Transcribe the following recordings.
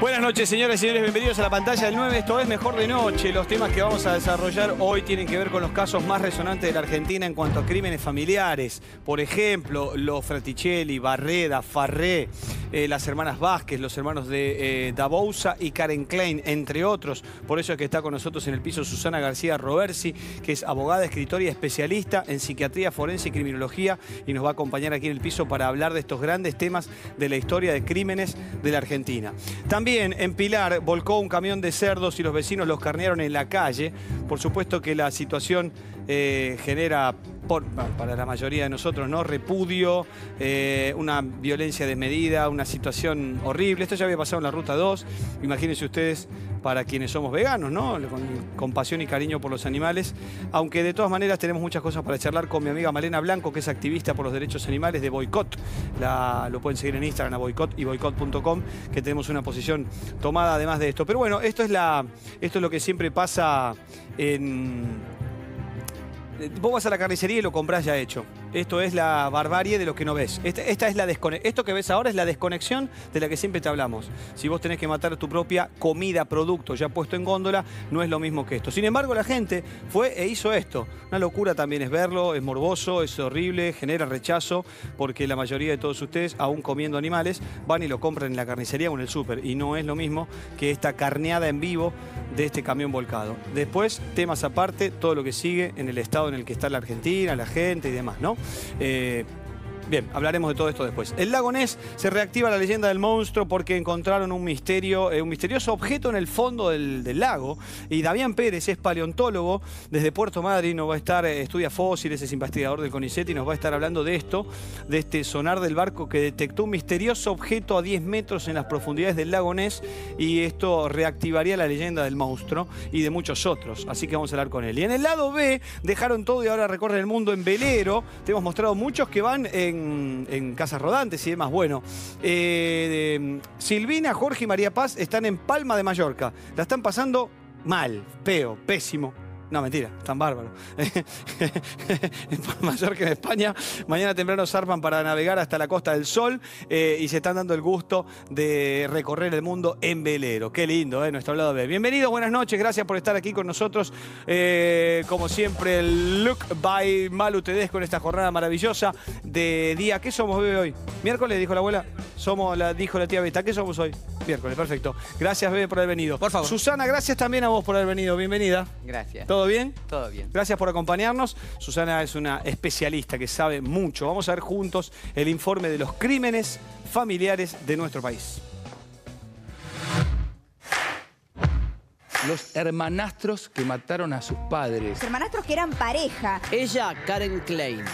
Buenas noches, señoras y señores, bienvenidos a la pantalla del 9. Esto es Mejor de Noche. Los temas que vamos a desarrollar hoy tienen que ver con los casos más resonantes de la Argentina en cuanto a crímenes familiares. Por ejemplo, los Fraticelli, Barreda, Farré, eh, las hermanas Vázquez, los hermanos de eh, y Karen Klein, entre otros. Por eso es que está con nosotros en el piso Susana García Roversi, que es abogada, escritora y especialista en psiquiatría forense y criminología y nos va a acompañar aquí en el piso para hablar de estos grandes temas de la historia de crímenes de la Argentina. También en Pilar volcó un camión de cerdos y los vecinos los carnearon en la calle. Por supuesto que la situación eh, genera para la mayoría de nosotros, ¿no? Repudio, eh, una violencia desmedida, una situación horrible. Esto ya había pasado en la Ruta 2. Imagínense ustedes para quienes somos veganos, ¿no? Con compasión y cariño por los animales. Aunque de todas maneras tenemos muchas cosas para charlar con mi amiga Malena Blanco, que es activista por los derechos animales de Boicot. lo pueden seguir en Instagram a boicot y boicot.com, que tenemos una posición tomada además de esto. Pero bueno, esto es, la, esto es lo que siempre pasa en vos vas a la carnicería y lo comprás ya hecho. Esto es la barbarie de lo que no ves. Esta, es la Esto que ves ahora es la desconexión de la que siempre te hablamos. Si vos tenés que matar tu propia comida, producto ya puesto en góndola, no es lo mismo que esto. Sin embargo, la gente fue e hizo esto. Una locura también es verlo, es morboso, es horrible, genera rechazo, porque la mayoría de todos ustedes, aún comiendo animales, van y lo compran en la carnicería o en el súper. Y no es lo mismo que esta carneada en vivo de este camión volcado. Después, temas aparte, todo lo que sigue en el estado en el que está la Argentina, la gente y demás, ¿no? Eh, Bien, hablaremos de todo esto después. El lago Ness se reactiva la leyenda del monstruo porque encontraron un misterio, eh, un misterioso objeto en el fondo del, lago. Y Damián Pérez es paleontólogo desde Puerto Madryn, nos va a estar, eh, estudia fósiles, es investigador del CONICET y nos va a estar hablando de esto, de este sonar del barco que detectó un misterioso objeto a 10 metros en las profundidades del lago Ness y esto reactivaría la leyenda del monstruo y de muchos otros. Así que vamos a hablar con él. Y en el lado B dejaron todo y ahora recorren el mundo en velero. Te hemos mostrado muchos que van en en, casas rodantes y demás. Bueno, eh, Silvina, Jorge y María Paz están en Palma de Mallorca. La están pasando mal, feo, pésimo. No, mentira, están bárbaros. Mayor que en España. Mañana temprano zarpan para navegar hasta la Costa del Sol eh, y se están dando el gusto de recorrer el mundo en velero. Qué lindo, ¿eh? Nuestro lado B. Bienvenidos, buenas noches, gracias por estar aquí con nosotros. Eh, como siempre, el Look by Malu Tedesco en esta jornada maravillosa de día. ¿Qué somos, bebé, hoy? ¿Miércoles, dijo la abuela? Somos, la, dijo la tía Beta. ¿Qué somos hoy? Miércoles, perfecto. Gracias, bebé, por haber venido. Por favor. Susana, gracias también a vos por haber venido. Bienvenida. Gracias. ¿Todo bien? Todo bien. Gracias por acompañarnos. Susana es una especialista que sabe mucho. Vamos a ver juntos el informe de los crímenes familiares de nuestro país. Los hermanastros que mataron a sus padres. Los hermanastros que eran pareja. Ella, Karen Klein.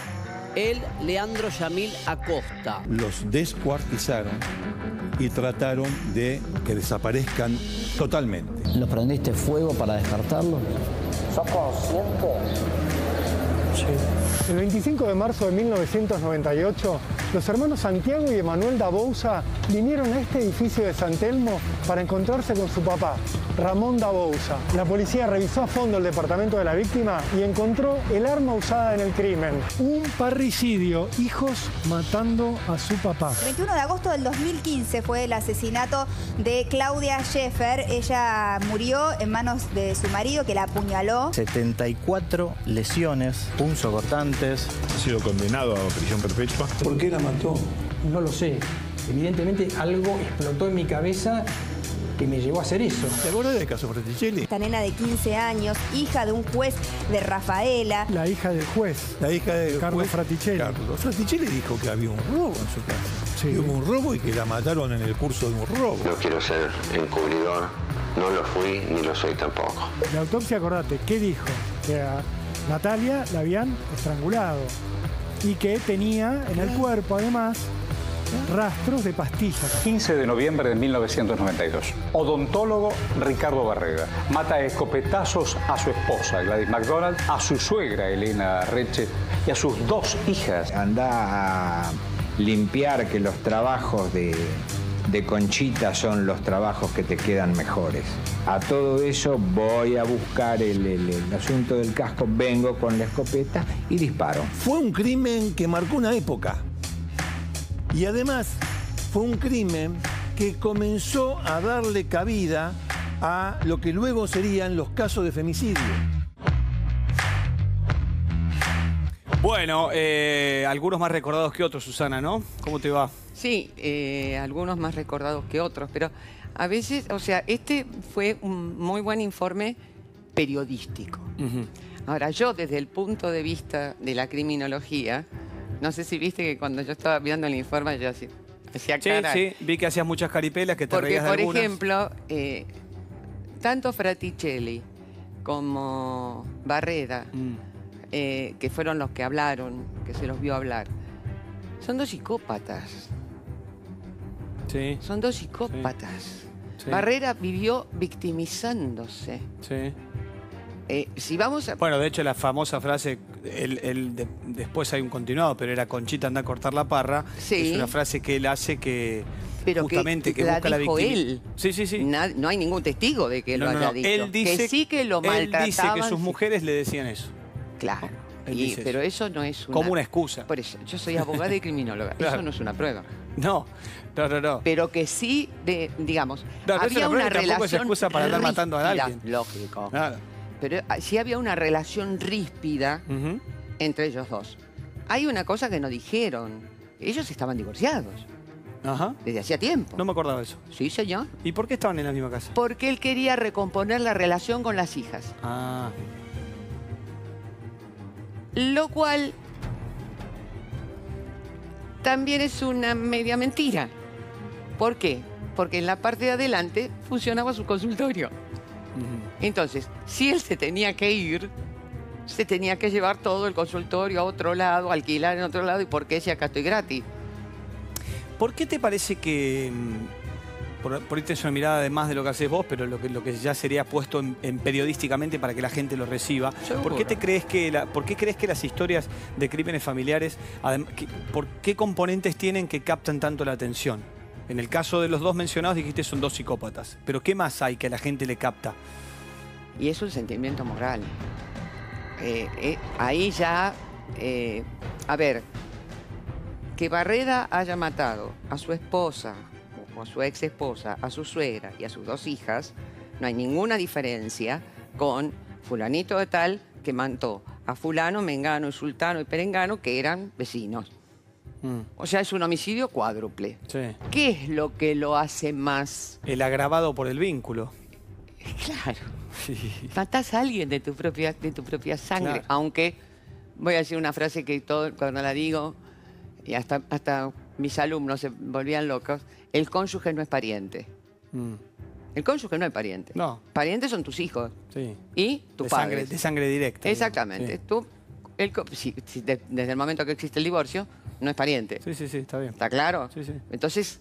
Él, Leandro Yamil Acosta. Los descuartizaron y trataron de que desaparezcan totalmente. ¿Lo prendiste fuego para descartarlo? ¿Sos consciente? Sí. El 25 de marzo de 1998, los hermanos Santiago y Emanuel Dabouza vinieron a este edificio de San Telmo para encontrarse con su papá, Ramón Dabouza. La policía revisó a fondo el departamento de la víctima y encontró el arma usada en el crimen. Un parricidio, hijos matando a su papá. El 21 de agosto del 2015 fue el asesinato de Claudia Scheffer. Ella murió en manos de su marido que la apuñaló. 74 lesiones, punzocortantes. Ha sido condenado a prisión perpetua. ¿Por qué la mató? No lo sé. Evidentemente algo explotó en mi cabeza que me llevó a hacer eso. ¿Te acuerdas del caso Fraticelli? Esta nena de 15 años, hija de un juez de Rafaela. La hija del juez. La hija de Carlos Fraticelli. Carlos Fraticelli dijo que había un robo en su casa. Sí. hubo un robo y que la mataron en el curso de un robo. No quiero ser encubridor, no lo fui ni lo soy tampoco. La autopsia, acordate, ¿qué dijo? Que a Natalia la habían estrangulado y que tenía en el cuerpo además rastros de pastillas. 15 de noviembre de 1992. Odontólogo Ricardo Barreda mata a escopetazos a su esposa Gladys McDonald, a su suegra Elena Reche y a sus dos hijas. Anda a limpiar que los trabajos de, Conchita son los trabajos que te quedan mejores. A todo eso voy a buscar el, el, asunto del casco, vengo con la escopeta y disparo. Fue un crimen que marcó una época. Y además fue un crimen que comenzó a darle cabida a lo que luego serían los casos de femicidio. Bueno, eh, algunos más recordados que otros, Susana, ¿no? ¿Cómo te va? Sí, eh, algunos más recordados que otros, pero a veces, o sea, este fue un muy buen informe periodístico. Ahora, yo desde el punto de vista de la criminología, no sé si viste que cuando yo estaba viendo el informe yo hacía, hacía Sí, cara. sí, vi que hacías muchas caripelas, que te Porque, reías de por algunas. ejemplo, eh, tanto Fraticelli como Barreda, Mm. eh, que fueron los que hablaron, que se los vio hablar, son dos psicópatas. Sí, Son dos psicópatas. Sí. Barrera vivió victimizándose. sí. Eh, si vamos a... Bueno, de hecho, la famosa frase, él, él de- después hay un continuado, pero era Conchita anda a cortar la parra. Sí. Es una frase que él hace que Pero justamente que, la busca la víctima. él. Sí, sí, sí. Na- no hay ningún testigo de que él No, lo no, haya no. dicho. Él dice, que sí que lo él maltrataban. dice que sus mujeres le decían eso. Claro. Él Y- pero eso. no es una... Como una excusa. Por eso, yo soy abogada y criminóloga. Claro. Eso no es una prueba. No, no, no, no. Pero que sí, de, digamos, No, había una tampoco es relación excusa para andar matando a alguien. Lógico. Nada. Pero ah, sí había una relación ríspida entre ellos dos. Hay una cosa que no dijeron. Ellos estaban divorciados Ajá. desde hacía tiempo. No me acordaba de eso. Sí, señor. ¿Y por qué estaban en la misma casa? Porque él quería recomponer la relación con las hijas. Ah, Lo cual también es una media mentira. ¿Por qué? Porque en la parte de adelante funcionaba su consultorio. Entonces, si él se tenía que ir, se tenía que llevar todo el consultorio a otro lado, alquilar en otro lado, y por qué si acá estoy gratis. ¿Por qué te parece que, mm, por, por ahí te es una mirada de más de lo que haces vos, pero lo que, lo que ya sería puesto en, en periodísticamente para que la gente lo reciba, ¿por qué, te crees que la- ¿por qué crees que las historias de crímenes familiares, adem- que- por qué componentes tienen que captan tanto la atención? En el caso de los dos mencionados dijiste son dos psicópatas, pero ¿qué más hay que a la gente le capta? Y es un sentimiento moral. Eh, eh, ahí ya, eh, a ver, que Barreda haya matado a su esposa o a su ex esposa, a su suegra y a sus dos hijas, no hay ninguna diferencia con fulanito de tal que mató a fulano, mengano y sultano y perengano que eran vecinos. O sea, es un homicidio cuádruple. Sí. ¿Qué es lo que lo hace más? El agravado por el vínculo. Claro. Matás a alguien de tu propia, de tu propia sangre. Claro. Aunque voy a decir una frase que todo, cuando la digo, y hasta, hasta mis alumnos se volvían locos, el cónyuge no es pariente. Mm, El cónyuge no es pariente. No. Parientes son tus hijos Sí. y tu de, padre. sangre, de sangre directa. Exactamente. Sí. Tú, el co- si- si de- desde el momento que existe el divorcio, no es pariente. Sí, sí, sí, está bien. ¿Está claro? Sí, sí. Entonces,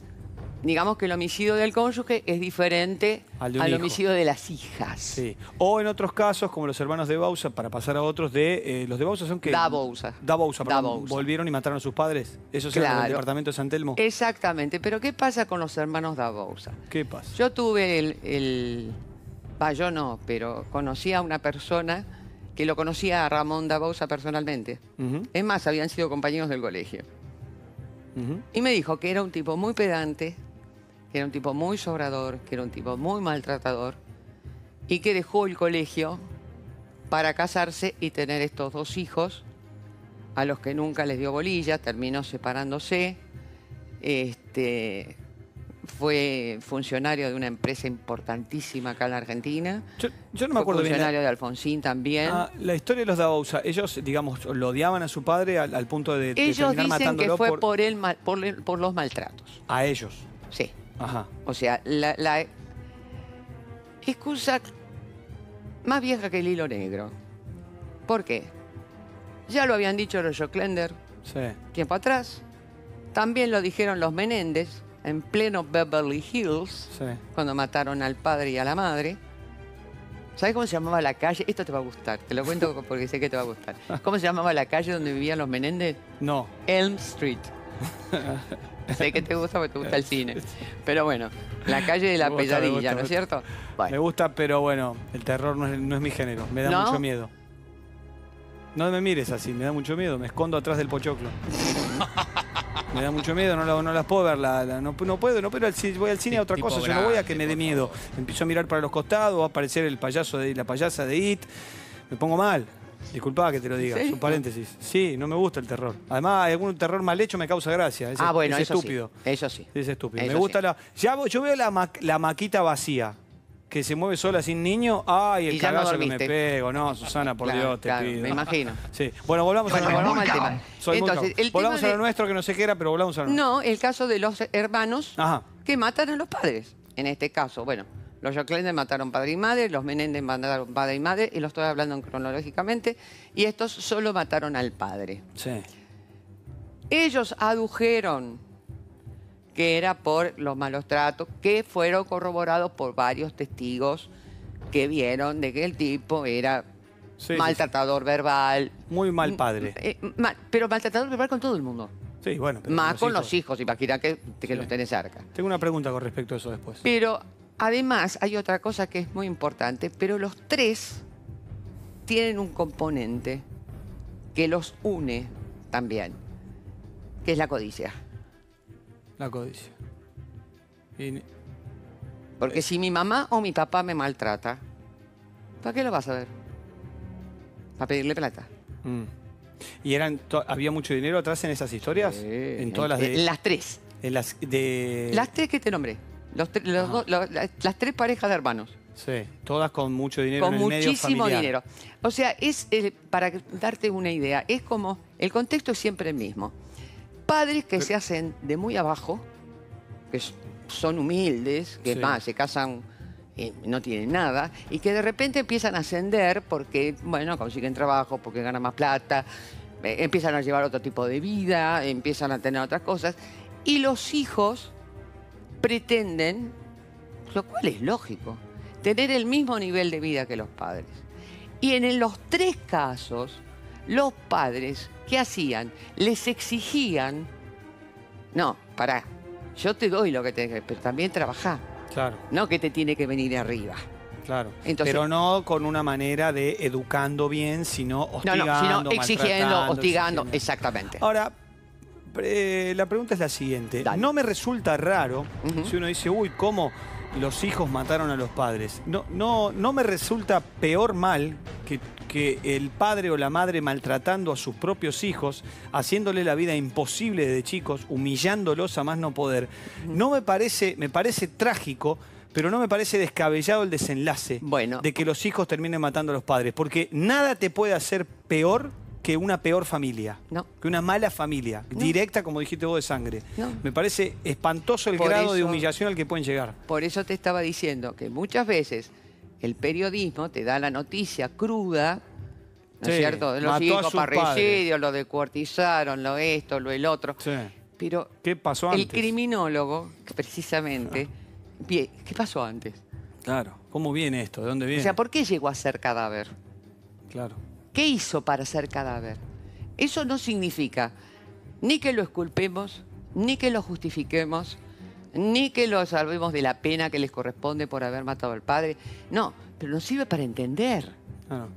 digamos que el homicidio del cónyuge es diferente Al de un al hijo. homicidio de las hijas. Sí. O en otros casos, como los hermanos de Bausa, para pasar a otros, de eh, los de Bausa son que. Da Bouza. Da Bausa, Da perdón, volvieron y mataron a sus padres. Eso es el Claro. departamento de San Telmo. Exactamente, pero ¿qué pasa con los hermanos Dabouza? ¿Qué pasa? Yo tuve el, el... Va, yo no, pero conocí a una persona que lo conocía a Ramón Dabouza personalmente. Ujú, Es más, habían sido compañeros del colegio. ujú. Y me dijo que era un tipo muy pedante, que era un tipo muy sobrador, que era un tipo muy maltratador y que dejó el colegio para casarse y tener estos dos hijos a los que nunca les dio bolilla, terminó separándose. Este, fue funcionario de una empresa importantísima acá en la Argentina. Yo, yo no me Fue acuerdo bien. funcionario de Alfonsín también. Ah, la historia de los da Bausa, ellos, digamos, lo odiaban a su padre al, al punto de, de Ellos terminar dicen que matándolo fue por, por, el por, por los maltratos. a ellos. Sí. Ajá. O sea, la, la excusa más vieja que el hilo negro. ¿Por qué? Ya lo habían dicho los Joclender Sí. tiempo atrás. También lo dijeron los Menéndez en pleno Beverly Hills, Sí. cuando mataron al padre y a la madre. ¿Sabes cómo se llamaba la calle? Esto te va a gustar, te lo cuento porque sé que te va a gustar. ¿Cómo se llamaba la calle donde vivían los Menéndez? No. Elm Street. sé que te gusta porque te gusta el cine. Pero bueno, la calle de la gusta, me pesadilla, gusta, ¿no es cierto? Me gusta, pero bueno, el terror no es, no es mi género. Me da ¿No? mucho miedo. No me mires así, me da mucho miedo. Me escondo atrás del pochoclo. Me da mucho miedo, no, la- no las puedo ver. la- la- no, no puedo, no al ci- Voy al cine a otra cosa. Yo no voy a que me dé miedo. Empiezo a mirar para los costados, va a aparecer el payaso de la payasa de It. Me pongo mal. Disculpa que te lo diga, es un paréntesis. Sí, no me gusta el terror. Además, algún terror mal hecho me causa gracia. Es, Ah, bueno, es eso estúpido. sí. Eso sí. Es estúpido. Eso me gusta sí. la. Ya yo veo la, ma- la maquita vacía. Que se mueve sola sin niño. Ay, el ya no cagazo que me pego. No, Susana, por Claro, Dios, te claro, pido. me imagino. Sí. Bueno, volvamos Bueno, a lo volvamos al tema. Soy muy Entonces, cabo. el volvamos tema a de- lo nuestro, que no sé qué era, pero volvamos a lo nuestro. No, el caso de los hermanos Ajá. que matan a los padres. En este caso, bueno, los Joclender mataron padre y madre, los Menéndez mataron padre y madre, y lo estoy hablando cronológicamente, y estos solo mataron al padre. Sí. Ellos adujeron que era por los malos tratos, que fueron corroborados por varios testigos que vieron de que el tipo era Sí, sí, maltratador verbal. Muy mal padre. eh, pero maltratador verbal con todo el mundo. Sí, bueno. pero Más con los hijos, imagina que, que los tenés cerca. Tengo una pregunta con respecto a eso después. Pero además hay otra cosa que es muy importante, pero los tres tienen un componente que los une también, que es la codicia. La codicia. Y- Porque si mi mamá o mi papá me maltrata, ¿para qué lo vas a ver? Para pedirle plata. mm. ¿Y eran había mucho dinero atrás en esas historias? en todas las de. En las tres. en las de. Las tres que te nombré. Los tre- los dos- los- las, las tres parejas de hermanos. Sí, todas con mucho dinero con en el medio muchísimo familiar. dinero. O sea, es eh, para que- darte una idea, es como el contexto es siempre el mismo. Padres que se hacen de muy abajo, que s- son humildes, que Sí. más se casan y no tienen nada, y que de repente empiezan a ascender porque, bueno, consiguen trabajo, porque ganan más plata, eh, empiezan a llevar otro tipo de vida, empiezan a tener otras cosas, y los hijos pretenden, lo cual es lógico, tener el mismo nivel de vida que los padres. Y en los tres casos, los padres, ¿qué hacían? Les exigían, no, pará, yo te doy lo que te pero también trabajá, Claro, no que te tiene que venir arriba. claro. Entonces- Pero no con una manera de educando bien, sino No, hostigando, no, sino exigiendo, hostigando, exigiendo. exactamente. Ahora, eh, la pregunta es la siguiente. No me resulta raro si uno dice, uy, ¿cómo los hijos mataron a los padres? No, no, no me resulta peor mal que, que el padre o la madre maltratando a sus propios hijos, haciéndole la vida imposible de chicos, humillándolos a más no poder. No me parece, me parece trágico. Pero no me parece descabellado el desenlace de que los hijos terminen matando a los padres, porque nada te puede hacer peor que una peor familia, que una mala familia, directa, como dijiste vos, de sangre. No. Me parece espantoso el Por grado de humillación al que pueden llegar. Por eso te estaba diciendo que muchas veces el periodismo te da la noticia cruda, ¿no Sí, es cierto? Los sus parricidios, lo descuartizaron, lo esto, lo el otro. Pero ¿Qué pasó el antes? criminólogo, precisamente, ¿qué pasó antes? Claro. ¿Cómo viene esto? ¿De dónde viene? O sea, ¿por qué llegó a ser cadáver? Claro. ¿Qué hizo para ser cadáver? Eso no significa ni que lo esculpemos, ni que lo justifiquemos, ni que lo salvemos de la pena que les corresponde por haber matado al padre. No, pero nos sirve para entender. Claro.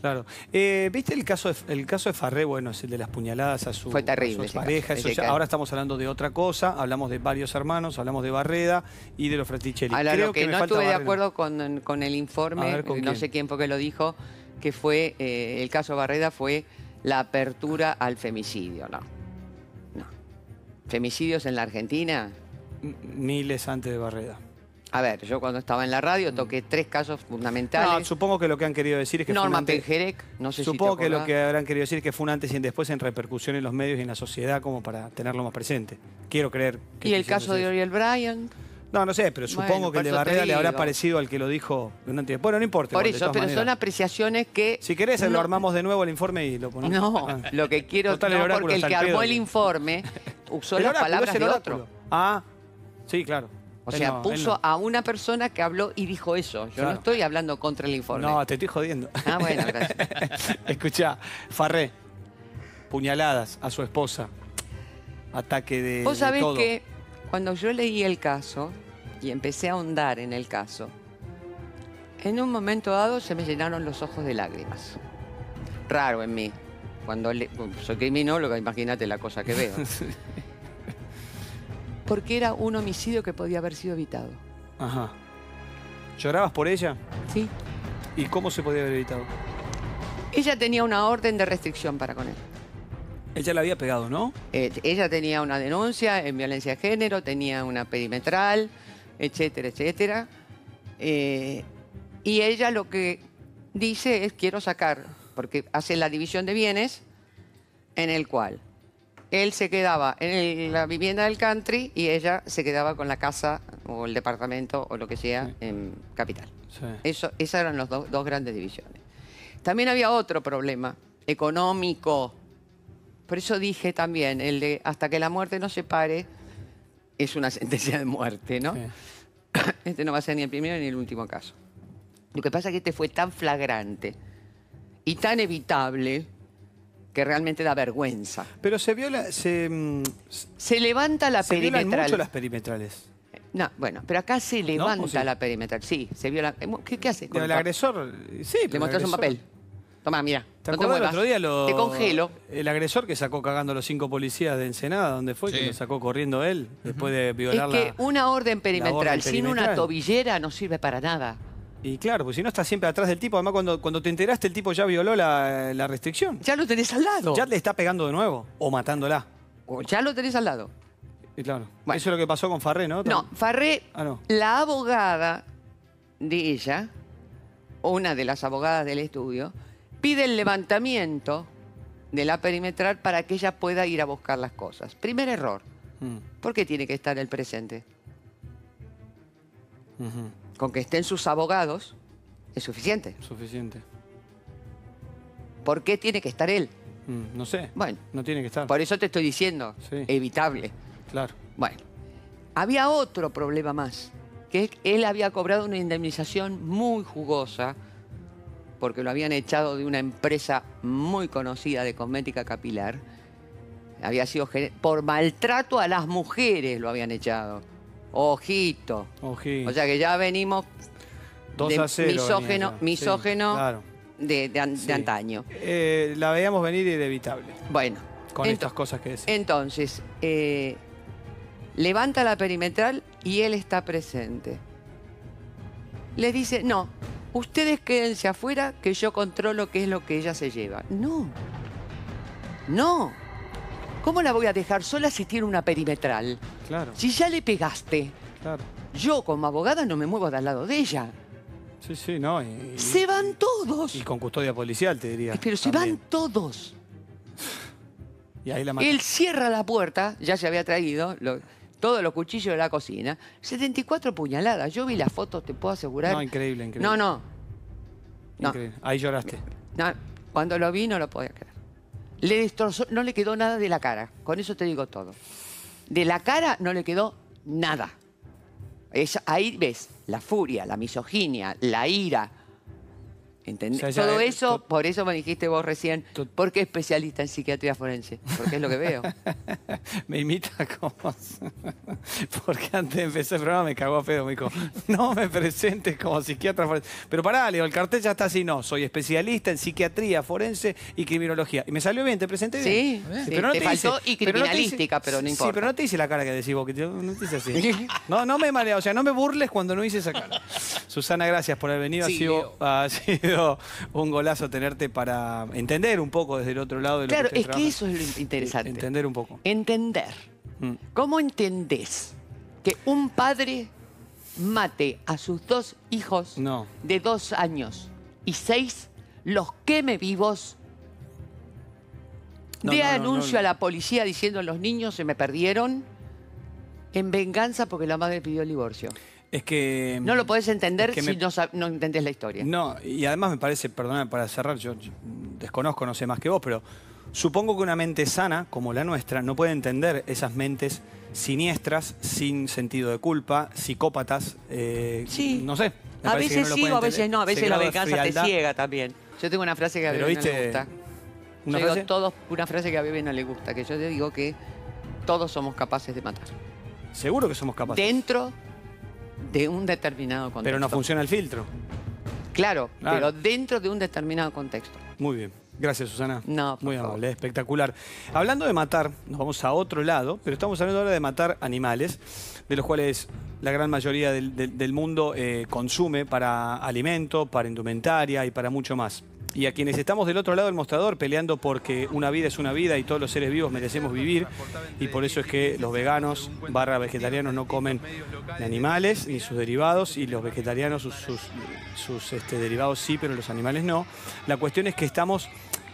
Claro. Eh, ¿Viste el caso, de, el caso de Farré? Bueno, es el de las puñaladas a su, Fue terrible a ese su pareja. caso, Eso ya- ahora estamos hablando de otra cosa. Hablamos de varios hermanos, hablamos de Barreda y de los Fraticelli. Ahora, Creo lo que, no estuve de acuerdo con, con el informe, ver, ¿con no quién? sé quién fue que lo dijo, que fue, eh, el caso Barreda fue la apertura al femicidio. No, no. Femicidios en la Argentina, Miles antes de Barreda. a ver, yo cuando estaba en la radio toqué tres casos fundamentales. No, supongo que lo que han querido decir es que fue un Norma antes- Penjerec, no sé si te Supongo que lo que habrán querido decir es que fue un antes y un después en repercusión en los medios y en la sociedad como para tenerlo más presente. Quiero creer. que Y el caso de Oriel Bryan. No, no sé, pero Bueno, supongo que el de Barreda le habrá parecido al que lo dijo antes. Bueno, no importa. Por igual, eso, pero maneras. son apreciaciones que... Si querés, lo armamos de nuevo el informe y lo ponemos. No, Ah. lo que quiero... Total, el no, oráculo porque el que armó el informe usó El las oráculo, palabras el de oráculo. otro. Ah, sí, claro. O sea, no, puso no. a una persona que habló y dijo eso. Yo Claro. no estoy hablando contra el informe. No, te estoy jodiendo. Ah, bueno, gracias. Escuchá, Farré, puñaladas a su esposa, ataque de, Vos de sabés todo. que cuando yo leí el caso y empecé a ahondar en el caso, en un momento dado se me llenaron los ojos de lágrimas. Raro en mí. Cuando le- soy criminóloga, imagínate la cosa que veo. porque era un homicidio que podía haber sido evitado. Ajá. ¿Llorabas por ella? Sí. ¿Y cómo se podía haber evitado? Ella tenía una orden de restricción para con él. Ella la había pegado, ¿no? Eh, ella tenía una denuncia en violencia de género, tenía una perimetral, etcétera, etcétera. Eh, y ella lo que dice es quiero sacar, porque hace la división de bienes en el cual él se quedaba en el- la vivienda del country y ella se quedaba con la casa o el departamento o lo que sea en capital. Sí. Eso, esas eran las dos grandes divisiones. También había otro problema económico. Por eso dije también, el de hasta que la muerte no se pare, es una sentencia de muerte, ¿no? Este no va a ser ni el primero ni el último caso. Lo que pasa es que este fue tan flagrante y tan evitable que realmente da vergüenza. Pero se viola, se, mm, Se levanta la se violan perimetral. mucho las perimetrales. No, bueno, pero acá se levanta la perimetral. Sí, se viola. ¿Qué, qué hace? con El agresor, sí. Le pero el mostrás un papel. Tomá, mira. ¿Te no acuerdas el muevas. otro día lo- Te congelo. El agresor que sacó cagando a los cinco policías de Ensenada, ¿dónde fue? Que lo sacó corriendo él, después de Es violar que la... una orden perimetral orden sin una perimetral. tobillera no sirve para nada. Y claro, pues si no estás siempre atrás del tipo, además cuando, cuando te enteraste el tipo ya violó la, la restricción. Ya lo tenés al lado. Ya le está pegando de nuevo, o matándola. O ya lo tenés al lado. Y claro, eso es lo que pasó con Farré, ¿no? No, Farré, Ah, no. la abogada de ella, una de las abogadas del estudio, pide el levantamiento de la perimetral para que ella pueda ir a buscar las cosas. Primer error. Mm, ¿Por qué tiene que estar el presente? Con que estén sus abogados es suficiente. Suficiente. ¿Por qué tiene que estar él? Mm, no sé. Bueno, No tiene que estar. por eso te estoy diciendo, Sí. evitable. Claro. Bueno, había otro problema más, que es que él había cobrado una indemnización muy jugosa, porque lo habían echado de una empresa muy conocida de cosmética capilar. Había sido por maltrato a las mujeres lo habían echado. Ojito. Ojí. O sea que ya venimos 2 de a 0 venía misógeno. Sí, claro. de, de an- de Sí. antaño. Eh, la veíamos venir inevitable Bueno, con estas cosas que decís. Entonces, eh, levanta la perimetral y él está presente. Les dice, no, ustedes quédense afuera que yo controlo qué es lo que ella se lleva. No, no. ¿Cómo la voy a dejar sola si tiene una perimetral? Claro, Si ya le pegaste, claro. yo como abogada no me muevo de al lado de ella. Sí, sí, no. Y, y- Se van todos. y con custodia policial, te diría. Pero se también. van todos. Y ahí la. Él cierra la puerta, ya se había traído lo- todos los cuchillos de la cocina. 74 puñaladas. Yo vi las fotos, te puedo asegurar. No, increíble, increíble. No, no. No. Increíble. Ahí lloraste. no. Cuando lo vi no lo podía creer. Le destrozó, no le quedó nada de la cara. Con eso te digo todo. De la cara no le quedó nada. Es- ahí ves la furia, la misoginia, la ira. ¿Entendés? O sea, ya Todo es- eso, to- por eso me dijiste vos recién, ¿por qué especialista en psiquiatría forense? Porque es lo que veo. me imita como... Porque antes de empezar el programa me cagó a pedo. Me dijo, no me presentes como psiquiatra forense. Pero pará, le digo, el cartel ya está así. No, soy especialista en psiquiatría forense y criminología. Y me salió bien, te presenté Sí, bien. sí, te faltó y pero no te criminalística, pero no Sí, importa. pero no te hice la cara que decís vos, que te- no te hice así. No, no me marea, o sea, no me burles cuando no hice esa cara. Susana, gracias por haber venido. Sí, ha, sido, ha sido un golazo tenerte para entender un poco desde el otro lado de lo Claro, que es que eso es lo interesante. Entender un poco. Entender. Mm. ¿Cómo entendés que un padre mate a sus dos hijos No. de dos años y seis, los queme vivos, No, no, anuncio a la policía diciendo los niños se me perdieron en venganza porque la madre pidió el divorcio? Es que. No lo podés entender es que si me- no, no entendés la historia. No, y además me parece, perdóname para cerrar, yo, yo desconozco, no sé más que vos, pero supongo que una mente sana, como la nuestra, no puede entender esas mentes siniestras, sin sentido de culpa, psicópatas, eh, Sí. no sé. A veces sí o a veces no, a veces la venganza te ciega también. Yo tengo una frase que a Bebé no le gusta. ¿Una Yo digo frase? todos, una frase que a Bebé no le gusta, que yo te digo que todos somos capaces de matar. Seguro que somos capaces. Dentro de un determinado contexto. pero no funciona el filtro. Claro, Claro. pero dentro de un determinado contexto. Muy bien. Gracias, Susana. No, por Muy favor. amable, espectacular. Hablando de matar, nos vamos a otro lado, pero estamos hablando ahora de matar animales, de los cuales la gran mayoría del, del- del mundo eh, consume para alimento, para indumentaria y para mucho más. Y a quienes estamos del otro lado del mostrador peleando porque una vida es una vida y todos los seres vivos merecemos vivir, y por eso es que los veganos barra vegetarianos no comen ni animales ni sus derivados, y los vegetarianos sus, sus, sus, este, derivados sí, pero los animales no. La cuestión es que estamos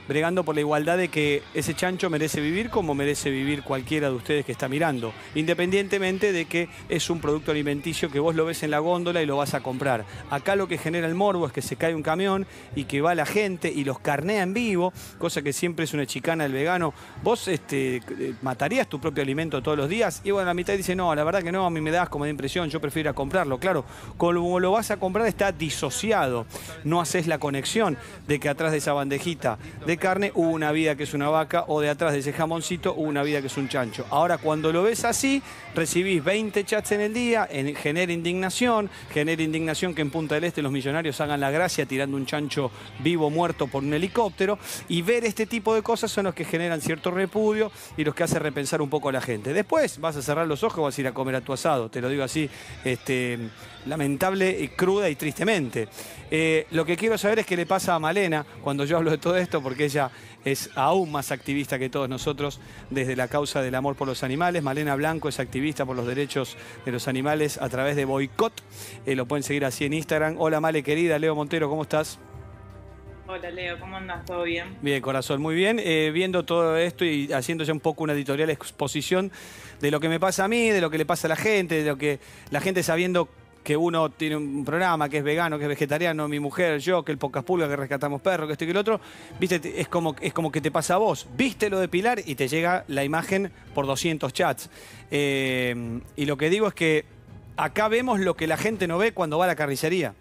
bregando por la igualdad de que ese chancho merece vivir como merece vivir cualquiera de ustedes que está mirando, independientemente de que es un producto alimenticio que vos lo ves en la góndola y lo vas a comprar. Acá lo que genera el morbo es que se cae un camión y que va la gente y los carnea en vivo, cosa que siempre es una chicana del vegano. ¿Vos este, matarías tu propio alimento todos los días? Y bueno, la mitad dice, no, la verdad que no, a mí me das como de impresión, yo prefiero ir a comprarlo. Claro, como lo vas a comprar está disociado, no haces la conexión de que atrás de esa bandejita de carne hubo una vida que es una vaca o de atrás de ese jamoncito hubo una vida que es un chancho. Ahora cuando lo ves así, recibís 20 chats en el día, en- genera indignación, genera indignación que en Punta del Este los millonarios hagan la gracia tirando un chancho vivo muerto por un helicóptero y ver este tipo de cosas son los que generan cierto repudio y los que hace repensar un poco a la gente. Después vas a cerrar los ojos vas a ir a comer a tu asado, te lo digo así, este, lamentable, y cruda y tristemente. Eh, lo que quiero saber es qué le pasa a Malena cuando yo hablo de todo esto, porque ella es aún más activista que todos nosotros desde la causa del amor por los animales. Malena Blanco es activista por los derechos de los animales a través de Boicot. Eh, lo pueden seguir así en Instagram. Hola Male querida, Leo Montero, ¿cómo estás? Hola Leo, ¿cómo andas? ¿Todo bien? Bien, corazón, muy bien. Eh, viendo todo esto y haciendo ya un poco una editorial exposición de lo que me pasa a mí, de lo que le pasa a la gente, de lo que la gente sabiendo que uno tiene un programa que es vegano, que es vegetariano, mi mujer, yo, que el pocas pulgas, que rescatamos perros, que esto y que el otro, viste, te- es como, es como que te pasa a vos. Viste lo de Pilar y te llega la imagen por 200 chats. Eh, y lo que digo es que acá vemos lo que la gente no ve cuando va a la carnicería.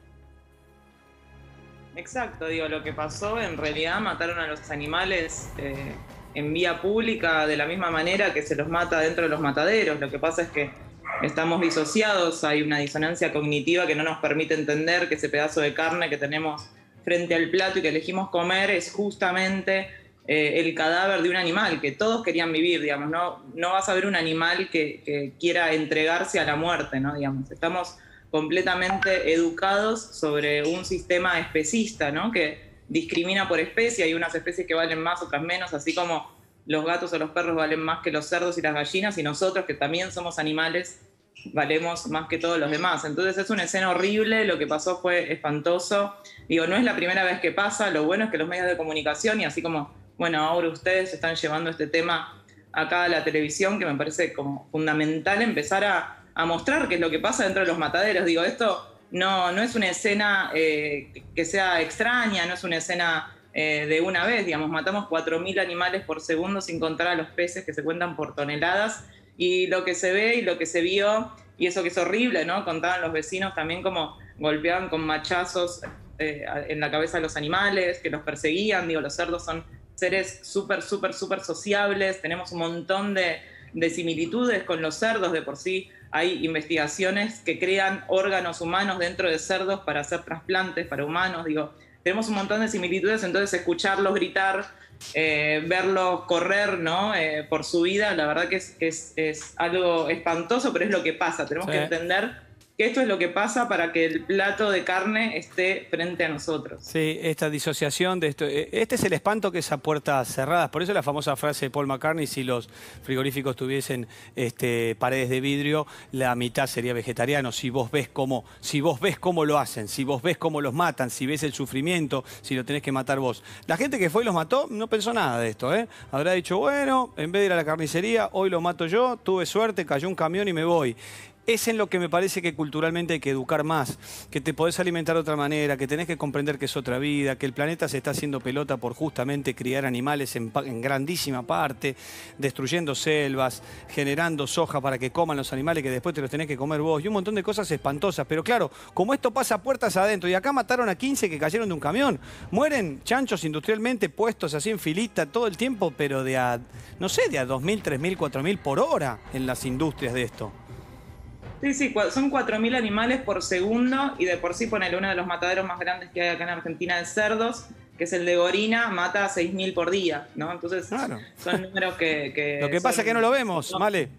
Exacto, digo, lo que pasó en realidad mataron a los animales eh, en vía pública de la misma manera que se los mata dentro de los mataderos. Lo que pasa es que estamos disociados, hay una disonancia cognitiva que no nos permite entender que ese pedazo de carne que tenemos frente al plato y que elegimos comer es justamente eh, el cadáver de un animal que todos querían vivir, digamos, no, no vas a ver un animal que, que quiera entregarse a la muerte, ¿no? Digamos, estamos completamente educados sobre un sistema especista, ¿no? Que discrimina por especie, hay unas especies que valen más, otras menos, así como los gatos o los perros valen más que los cerdos y las gallinas, y nosotros, que también somos animales, valemos más que todos los demás. Entonces es una escena horrible, lo que pasó fue espantoso. Digo, no es la primera vez que pasa, lo bueno es que los medios de comunicación, y así como, bueno, ahora ustedes están llevando este tema acá a la televisión, que me parece como fundamental empezar a, mostrar qué es lo que pasa dentro de los mataderos. Digo, esto no, no es una escena eh, que sea extraña, no es una escena eh, de una vez, digamos, matamos 4.000 animales por segundo sin contar a los peces que se cuentan por toneladas. Y lo que se ve y lo que se vio, y eso que es horrible, ¿no? Contaban los vecinos también como golpeaban con machazos eh, en la cabeza a los animales, que los perseguían, digo, los cerdos son seres súper, súper, súper sociables, tenemos un montón de, de similitudes con los cerdos, de por sí hay investigaciones que crean órganos humanos dentro de cerdos para hacer trasplantes para humanos, digo, tenemos un montón de similitudes, entonces escucharlos gritar, eh, verlos correr ¿no? Eh, por su vida, la verdad que es, es, es algo espantoso, pero es lo que pasa, tenemos Sí. que entender que esto es lo que pasa para que el plato de carne esté frente a nosotros. Sí, esta disociación de esto. eh, Este es el espanto que es a puertas cerradas. Por eso la famosa frase de Paul McCartney, si los frigoríficos tuviesen este, paredes de vidrio, la mitad sería vegetariano. Si vos ves cómo, si vos ves cómo lo hacen, si vos ves cómo los matan, si ves el sufrimiento, si lo tenés que matar vos. La gente que fue y los mató no pensó nada de esto, ¿eh? Habrá dicho, bueno, en vez de ir a la carnicería, hoy lo mato yo, tuve suerte, cayó un camión y me voy. Es en lo que me parece que culturalmente hay que educar más, que te podés alimentar de otra manera, que tenés que comprender que es otra vida, que el planeta se está haciendo pelota por justamente criar animales en, grandísima parte, destruyendo selvas, generando soja para que coman los animales que después te los tenés que comer vos, y un montón de cosas espantosas. Pero claro, como esto pasa puertas adentro, y acá mataron a 15 que cayeron de un camión, mueren chanchos industrialmente puestos así en filita todo el tiempo, pero de a, no sé, de a 2.000, 3.000, 4.000 por hora en las industrias de esto. Sí, sí, son 4.000 animales por segundo y de por sí ponele uno de los mataderos más grandes que hay acá en Argentina de cerdos, que que es el de Gorina, mata a 6.000 por día, ¿no? Entonces, son números que... lo que pasa es que no lo vemos, ¿vale?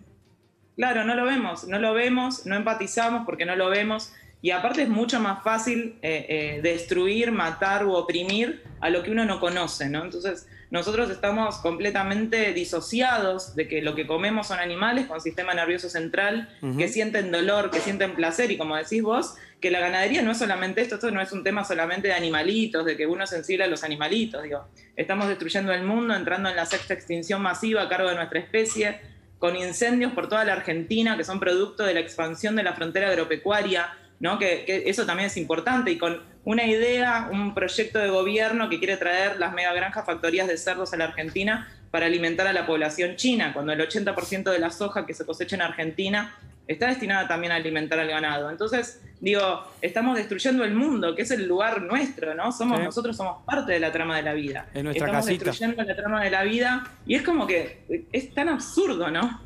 Claro, no lo vemos, no lo vemos, no empatizamos porque no lo vemos. Y aparte es mucho más fácil eh, eh, destruir, matar u oprimir a lo que uno no conoce, ¿no? Entonces, nosotros estamos completamente disociados de que lo que comemos son animales con sistema nervioso central, que sienten dolor, que sienten placer, y como decís vos, que la ganadería no es solamente esto, esto no es un tema solamente de animalitos, de que uno es sensible a los animalitos, digo, estamos destruyendo el mundo, entrando en la sexta extinción masiva a cargo de nuestra especie, con incendios por toda la Argentina, que son producto de la expansión de la frontera agropecuaria, ¿no? Que, que, eso también es importante, y con una idea, un proyecto de gobierno que quiere traer las megagranjas factorías de cerdos a la Argentina para alimentar a la población china, cuando el 80% de la soja que se cosecha en Argentina está destinada también a alimentar al ganado. Entonces, digo, estamos destruyendo el mundo, que es el lugar nuestro, ¿no? Somos, Nosotros somos parte de la trama de la vida. En nuestra estamos destruyendo la trama de la vida y es como que es tan absurdo, ¿no?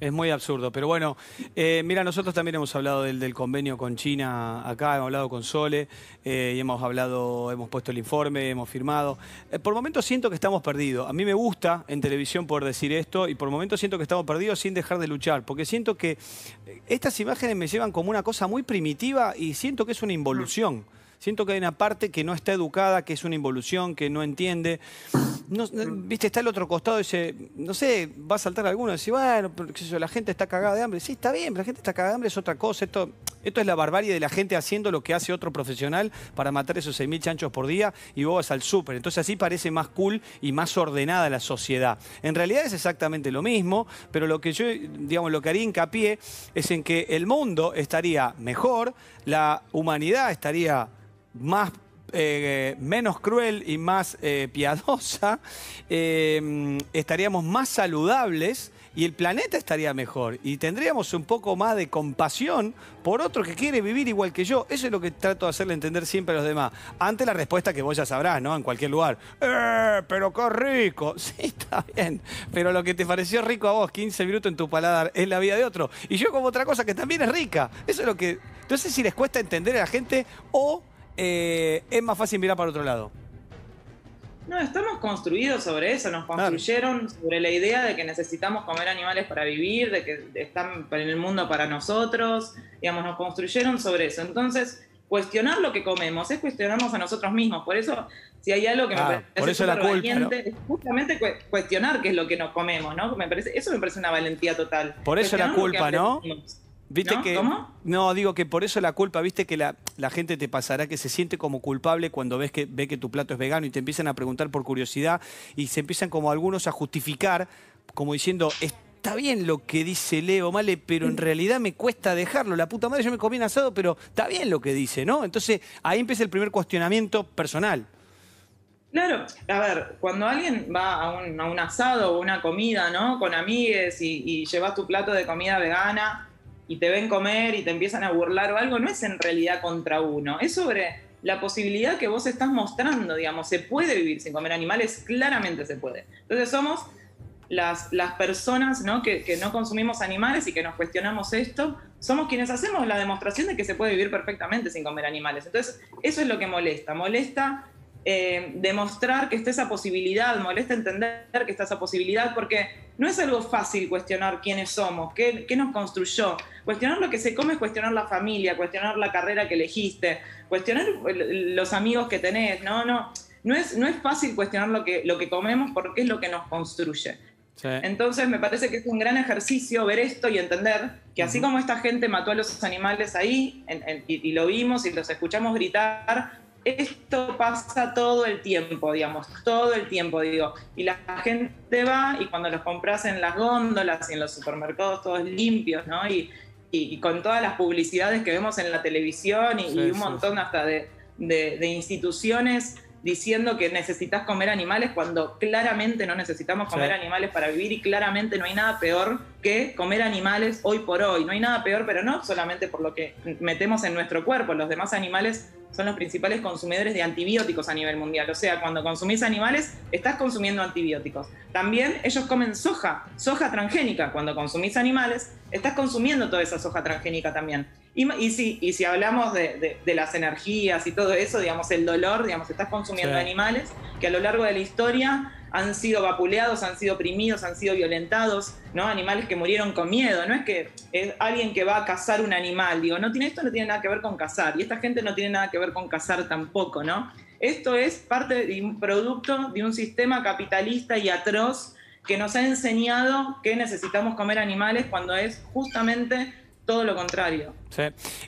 Es muy absurdo, pero bueno, eh, mira, nosotros también hemos hablado del, convenio con China acá, hemos hablado con Sole eh, y hemos hablado, hemos puesto el informe, hemos firmado. Eh, por momentos siento que estamos perdidos. A mí me gusta en televisión poder decir esto y por momentos siento que estamos perdidos sin dejar de luchar, porque siento que estas imágenes me llevan como una cosa muy primitiva y siento que es una involución. Siento que hay una parte que no está educada, que es una involución, que no entiende. No, Viste, está el otro costado y dice, no sé, va a saltar alguno y dice, bueno, la gente está cagada de hambre. Sí, está bien, pero la gente está cagada de hambre es otra cosa. Esto, esto es la barbarie de la gente haciendo lo que hace otro profesional para matar esos 6.000 chanchos por día y vos vas al súper. Entonces así parece más cool y más ordenada la sociedad. En realidad es exactamente lo mismo, pero lo que yo, digamos, lo que haría hincapié es en que el mundo estaría mejor, la humanidad estaría más eh, menos cruel y más eh, piadosa, eh, estaríamos más saludables y el planeta estaría mejor y tendríamos un poco más de compasión por otro que quiere vivir igual que yo. Eso es lo que trato de hacerle entender siempre a los demás. Ante la respuesta que vos ya sabrás, ¿no? En cualquier lugar. ¡Eh, pero qué rico! Sí, está bien. Pero lo que te pareció rico a vos 15 minutos en tu paladar es la vida de otro. Y yo como otra cosa que también es rica. Eso es lo que... Entonces si les cuesta entender a la gente o eh, es más fácil mirar para otro lado. No, estamos construidos sobre eso, nos construyeron sobre la idea de que necesitamos comer animales para vivir, de que están en el mundo para nosotros, digamos, nos construyeron sobre eso. Entonces, cuestionar lo que comemos es cuestionarnos a nosotros mismos. Por eso, si hay algo que me parece por eso la culpa, es justamente cuestionar qué es lo que nos comemos, ¿no? Me parece, eso me parece una valentía total. Por eso la culpa, ¿no? Viste ¿No? que. ¿Cómo? No, digo que por eso la culpa, viste que la, la, gente te pasará que se siente como culpable cuando ves que ve que tu plato es vegano y te empiezan a preguntar por curiosidad y se empiezan como algunos a justificar, como diciendo, está bien lo que dice Leo, Male, pero en realidad me cuesta dejarlo. La puta madre, yo me comí un asado, pero está bien lo que dice, ¿no? Entonces ahí empieza el primer cuestionamiento personal. Claro, a ver, cuando alguien va a un, a un asado o una comida, ¿no? Con amigues y, y llevas tu plato de comida vegana y te ven comer y te empiezan a burlar o algo, no es en realidad contra uno, es sobre la posibilidad que vos estás mostrando, digamos, se puede vivir sin comer animales, claramente se puede. Entonces somos las, las personas ¿no? Que, que, no consumimos animales y que nos cuestionamos esto, somos quienes hacemos la demostración de que se puede vivir perfectamente sin comer animales. Entonces, eso es lo que molesta. Molesta eh, demostrar que está esa posibilidad, molesta entender que está esa posibilidad, porque no es algo fácil cuestionar quiénes somos, qué, qué, nos construyó. Cuestionar lo que se come es cuestionar la familia, cuestionar la carrera que elegiste, cuestionar los amigos que tenés. No, no, no es, no es fácil cuestionar lo que, lo que comemos porque es lo que nos construye. Sí. Entonces me parece que es un gran ejercicio ver esto y entender que así uh -huh. como esta gente mató a los animales ahí en, en, y, y, lo vimos y los escuchamos gritar, esto pasa todo el tiempo, digamos, todo el tiempo, digo. Y la gente va y cuando los compras en las góndolas y en los supermercados todos limpios, ¿no? Y, y, y con todas las publicidades que vemos en la televisión y, sí, y un montón sí. hasta de, de, de, instituciones diciendo que necesitas comer animales cuando claramente no necesitamos comer sí. animales para vivir y claramente no hay nada peor que comer animales hoy por hoy. No hay nada peor, pero no solamente por lo que metemos en nuestro cuerpo, los demás animales son los principales consumidores de antibióticos a nivel mundial. O sea, cuando consumís animales, estás consumiendo antibióticos. También ellos comen soja, soja transgénica. Cuando consumís animales, estás consumiendo toda esa soja transgénica también. Y, y si, y si hablamos de, de- de las energías y todo eso, digamos, el dolor, digamos, estás consumiendo Sí. animales que a lo largo de la historia han sido vapuleados, han sido oprimidos, han sido violentados, ¿no? Animales que murieron con miedo, no es que es alguien que va a cazar un animal, digo, no tiene esto no tiene nada que ver con cazar y esta gente no tiene nada que ver con cazar tampoco, ¿no? Esto es parte de un producto de un sistema capitalista y atroz que nos ha enseñado que necesitamos comer animales cuando es justamente todo lo contrario. Sí.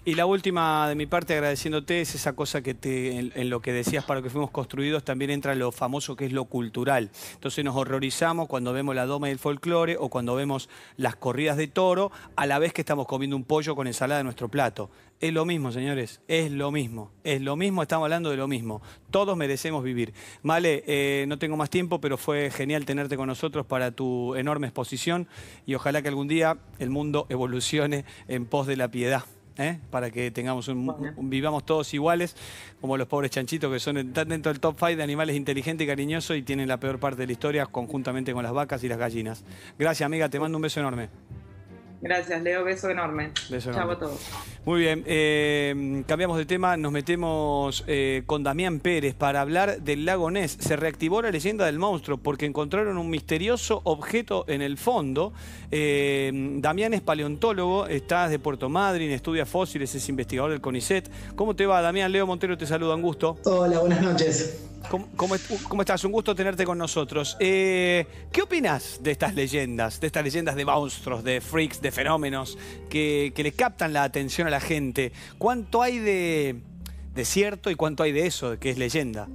Y la última de mi parte, agradeciéndote, es esa cosa que te, en, en lo que decías para lo que fuimos construidos, también entra lo famoso que es lo cultural. Entonces nos horrorizamos cuando vemos la doma y el folclore o cuando vemos las corridas de toro, a la vez que estamos comiendo un pollo con ensalada en nuestro plato. Es lo mismo, señores, es lo mismo. Es lo mismo, estamos hablando de lo mismo. Todos merecemos vivir. Vale, eh, no tengo más tiempo, pero fue genial tenerte con nosotros para tu enorme exposición y ojalá que algún día el mundo evolucione en pos de la piedad. ¿Eh? Para que tengamos un, un- vivamos todos iguales, como los pobres chanchitos que son están dentro del top 5 de animales inteligentes y cariñosos y tienen la peor parte de la historia conjuntamente con las vacas y las gallinas. Gracias, amiga, te mando un beso enorme. Gracias, Leo, beso enorme. Beso Chau a todos. Muy bien, eh, cambiamos de tema, nos metemos eh, con Damián Pérez para hablar del lago Ness. Se reactivó la leyenda del monstruo porque encontraron un misterioso objeto en el fondo. Eh, Damián es paleontólogo, está de Puerto Madryn, estudia fósiles, es investigador del CONICET. ¿Cómo te va, Damián? Leo Montero te saluda, un gusto. Hola, buenas noches. ¿Cómo, cómo est- cómo estás? Un gusto tenerte con nosotros. Eh, ¿Qué opinas de estas leyendas, de estas leyendas de monstruos, de freaks, de fenómenos que, que le captan la atención a la gente? ¿Cuánto hay de, cierto y cuánto hay de eso, que es leyenda?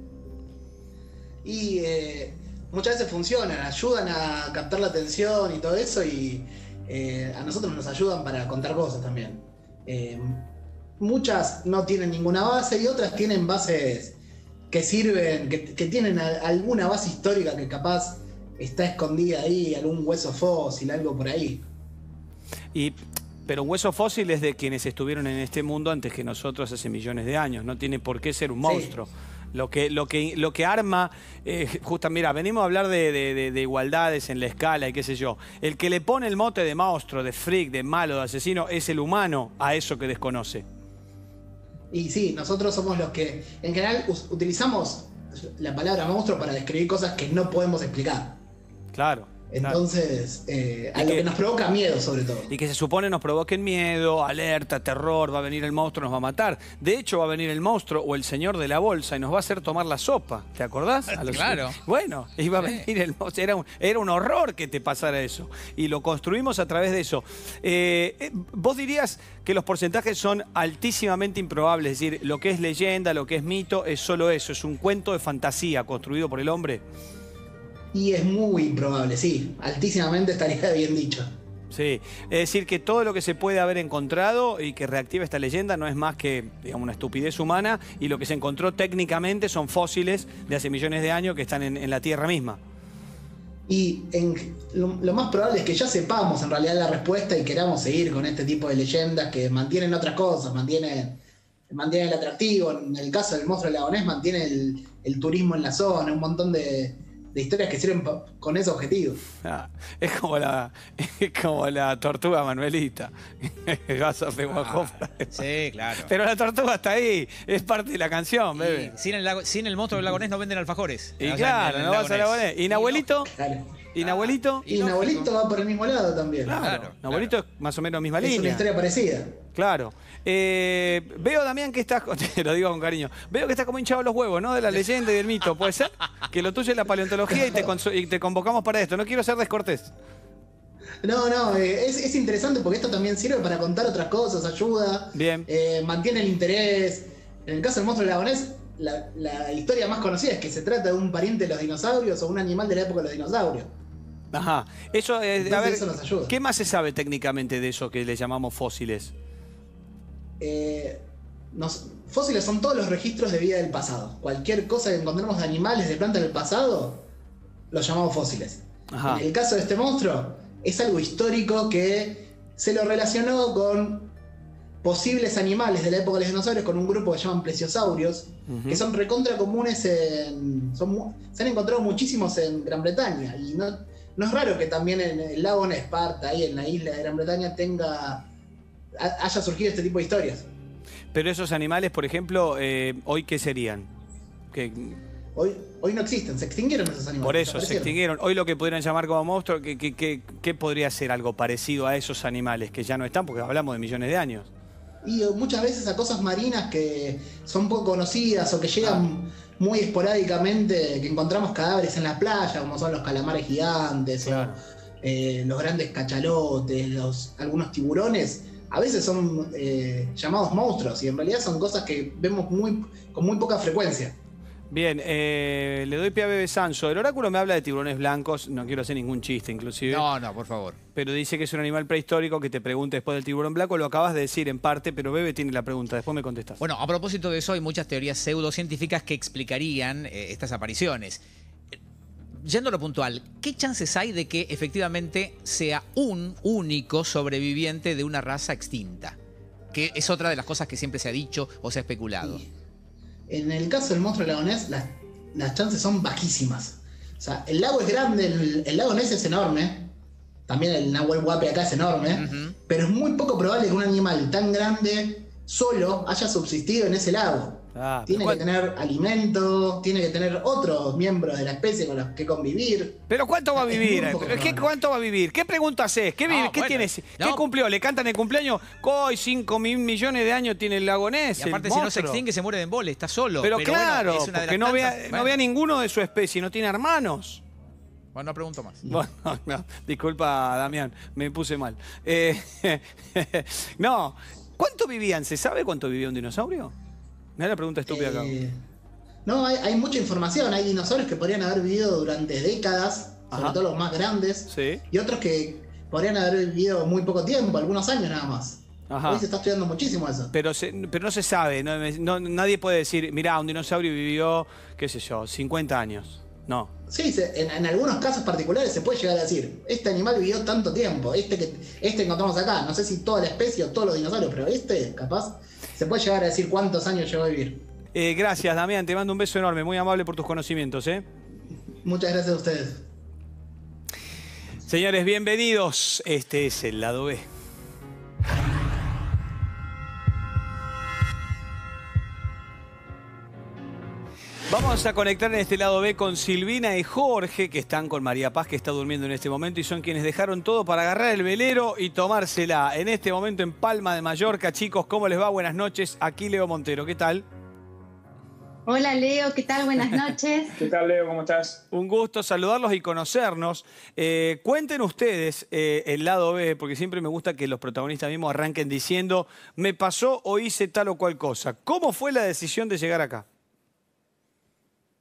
Y eh, muchas veces funcionan, ayudan a captar la atención y todo eso y eh, a nosotros nos ayudan para contar cosas también. Muchas no tienen ninguna base y otras tienen bases que sirven, que, que tienen a- alguna base histórica que capaz está escondida ahí, algún hueso fósil, algo por ahí. Y, pero hueso fósil es de quienes estuvieron en este mundo antes que nosotros hace millones de años. No tiene por qué ser un monstruo. Lo que, lo que, lo que arma, eh, justa, mira, venimos a hablar de- de igualdades en la escala y qué sé yo. El que le pone el mote de monstruo, de freak, de malo, de asesino, es el humano a eso que desconoce. Y sí, nosotros somos los que en general utilizamos la palabra monstruo para describir cosas que no podemos explicar. Claro. Entonces, eh, a lo que- que nos provoca miedo sobre todo. Y que se supone nos provoquen miedo, alerta, terror, va a venir el monstruo, nos va a matar. De hecho, va a venir el monstruo o el señor de la bolsa y nos va a hacer tomar la sopa. ¿Te acordás? A los- Claro. Bueno, iba a venir el monstruo. Era un, era un horror que te pasara eso. Y lo construimos a través de eso. Eh, eh, Vos dirías que los porcentajes son altísimamente improbables. Es decir, lo que es leyenda, lo que es mito, es solo eso. Es un cuento de fantasía construido por el hombre. Y es muy improbable, sí. Altísimamente estaría bien dicho. Sí, es decir, que todo lo que se puede haber encontrado y que reactiva esta leyenda no es más que digamos, una estupidez humana y lo que se encontró técnicamente son fósiles de hace millones de años que están en, en la Tierra misma. Y en- lo, lo más probable es que ya sepamos en realidad la respuesta y queramos seguir con este tipo de leyendas que mantienen otras cosas, mantienen, mantienen el atractivo. En el caso del monstruo lagonés, mantiene el, el turismo en la zona, un montón de, de historias que sirven con ese objetivo. Ah, es como la, es como la tortuga Manuelita. Vas a Pehuajó. Sí, claro. Pero la tortuga está ahí, es parte de la canción, bebé. Sin el, lago- sin el monstruo del lagonés no venden alfajores. Y O sea, claro, en el no vas a la Lagonés. Lagonés. ¿Y Nahuelito? ¿Y Nahuelito? Y Nahuelito va por el mismo lado también. Claro, Nahuelito es más o menos misma Es línea. una historia parecida. Claro. Eh, veo, Damián, que estás, te lo digo con cariño, veo que estás como hinchado los huevos, ¿no? De la leyenda y del mito. ¿Puede ser? Que lo tuyo es la paleontología y te, consu- y te convocamos para esto. No quiero ser descortés. No, no, eh, es, es interesante porque esto también sirve para contar otras cosas, ayuda, Bien. eh, mantiene el interés. En el caso del monstruo lagonés, la, la historia más conocida es que se trata de un pariente de los dinosaurios o un animal de la época de los dinosaurios. Ajá. Eso, eh, a ver, eso nos ayuda. ¿qué más se sabe técnicamente de eso que le llamamos fósiles? Eh, nos- fósiles son todos los registros de vida del pasado. Cualquier cosa que encontremos de animales, de plantas del pasado, los llamamos fósiles. Ajá. En el caso de este monstruo, es algo histórico que se lo relacionó con posibles animales de la época de los dinosaurios con un grupo que llaman plesiosaurios, que son recontra comunes en. son se han encontrado muchísimos en Gran Bretaña. Y no, no es raro que también en el lago Nesparta, ahí en la isla de Gran Bretaña, tenga. ha- haya surgido este tipo de historias. Pero esos animales, por ejemplo, eh, ¿hoy qué serían? Hoy, hoy no existen, se extinguieron esos animales. por eso, se extinguieron. Hoy lo que podrían llamar como monstruo, ¿qué, qué- qué- qué podría ser algo parecido a esos animales que ya no están? Porque hablamos de millones de años. Y eh, muchas veces a cosas marinas que son poco conocidas o que llegan muy esporádicamente, que encontramos cadáveres en la playa, como son los calamares gigantes o eh, los grandes cachalotes, los, algunos tiburones, a veces son eh, llamados monstruos y en realidad son cosas que vemos muy, con muy poca frecuencia. Bien, eh, le doy pie a Bebe Sanso. El oráculo me habla de tiburones blancos, no quiero hacer ningún chiste inclusive. No, no, por favor. Pero dice que es un animal prehistórico que te pregunte después del tiburón blanco. Lo acabas de decir en parte, pero Bebe tiene la pregunta. Después me contestas. Bueno, a propósito de eso, hay muchas teorías pseudocientíficas que explicarían eh, estas apariciones. Yendo a lo puntual, ¿qué chances hay de que efectivamente sea un único sobreviviente de una raza extinta? Que es otra de las cosas que siempre se ha dicho o se ha especulado. En el caso del monstruo lagonés, las, las chances son bajísimas. O sea, el lago es grande, el, el lago Ness es enorme. También el Nahuel Huape acá es enorme. Pero es muy poco probable que un animal tan grande solo haya subsistido en ese lago. Ah, tiene que tener alimento, tiene que tener otros miembros de la especie con los que convivir. ¿Pero cuánto va a vivir? muy poco ¿Pero ¿Qué. ¿Cuánto va a vivir? ¿Qué pregunta haces? ¿Qué, vive- No, ¿qué bueno, tienes? ¿Qué cumplió? ¿Le cantan el cumpleaños? Hoy 5 mil millones de años tiene el lagonés. Y aparte, si no se extingue, se muere de embole, está solo. Pero, bueno, claro, es una de porque no vea, tantas- no Bueno, vea ninguno de su especie, no tiene hermanos. Bueno, no pregunto más. Bueno, no, disculpa, Damián, me puse mal. Eh, no, ¿cuánto vivían? ¿Se sabe cuánto vivía un dinosaurio? Mira la pregunta estúpida acá. Eh, no, hay, hay mucha información. Hay dinosaurios que podrían haber vivido durante décadas, sobre todo los más grandes, Sí. y otros que podrían haber vivido muy poco tiempo, algunos años nada más. Ajá. Hoy se está estudiando muchísimo eso. Pero, se- pero no se sabe, no, no- nadie puede decir, mirá, un dinosaurio vivió, qué sé yo, 50 años. No. Sí, se- en, en algunos casos particulares se puede llegar a decir, este animal vivió tanto tiempo, este que este encontramos acá, no sé si toda la especie o todos los dinosaurios, pero este, capaz, se puede llegar a decir cuántos años llegó a vivir. Eh, gracias, Damián, te mando un beso enorme, muy amable por tus conocimientos, ¿eh? Muchas gracias a ustedes. Señores, bienvenidos. Este es el lado B. Vamos a conectar en este lado B con Silvina y Jorge, que están con María Paz, que está durmiendo en este momento, y son quienes dejaron todo para agarrar el velero y tomársela. En este momento en Palma de Mallorca, chicos, ¿cómo les va? Buenas noches. Aquí Leo Montero, ¿qué tal? Hola Leo, ¿qué tal? Buenas noches. ¿Qué tal, Leo? ¿Cómo estás? Un gusto saludarlos y conocernos. Eh, cuenten ustedes eh, el lado B, porque siempre me gusta que los protagonistas mismos arranquen diciendo, me pasó o hice tal o cual cosa. ¿Cómo fue la decisión de llegar acá?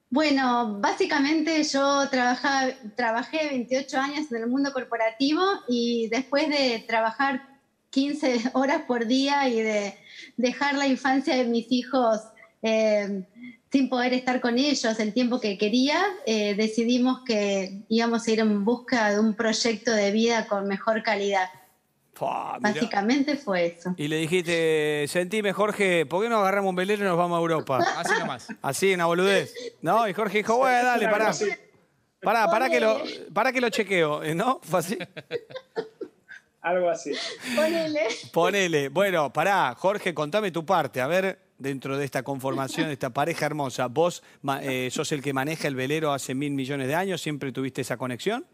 Bueno, básicamente yo trabajé 28 años en el mundo corporativo y después de trabajar 15 horas por día y de dejar la infancia de mis hijos eh, sin poder estar con ellos el tiempo que quería, eh, decidimos que íbamos a ir en busca de un proyecto de vida con mejor calidad. Básicamente fue eso. Y le dijiste, sentime Jorge, ¿por qué no agarramos un velero y nos vamos a Europa? Así nomás. Así, una boludez. ¿No? Y Jorge dijo, bueno, dale, pará. Pará, pará que lo, pará que lo chequeo. ¿no? Fue así. Algo así. Ponele. Ponele. Bueno, pará, Jorge, contame tu parte. A ver, dentro de esta conformación, de esta pareja hermosa, ¿vos eh, sos el que maneja el velero hace mil millones de años? ¿Siempre tuviste esa conexión?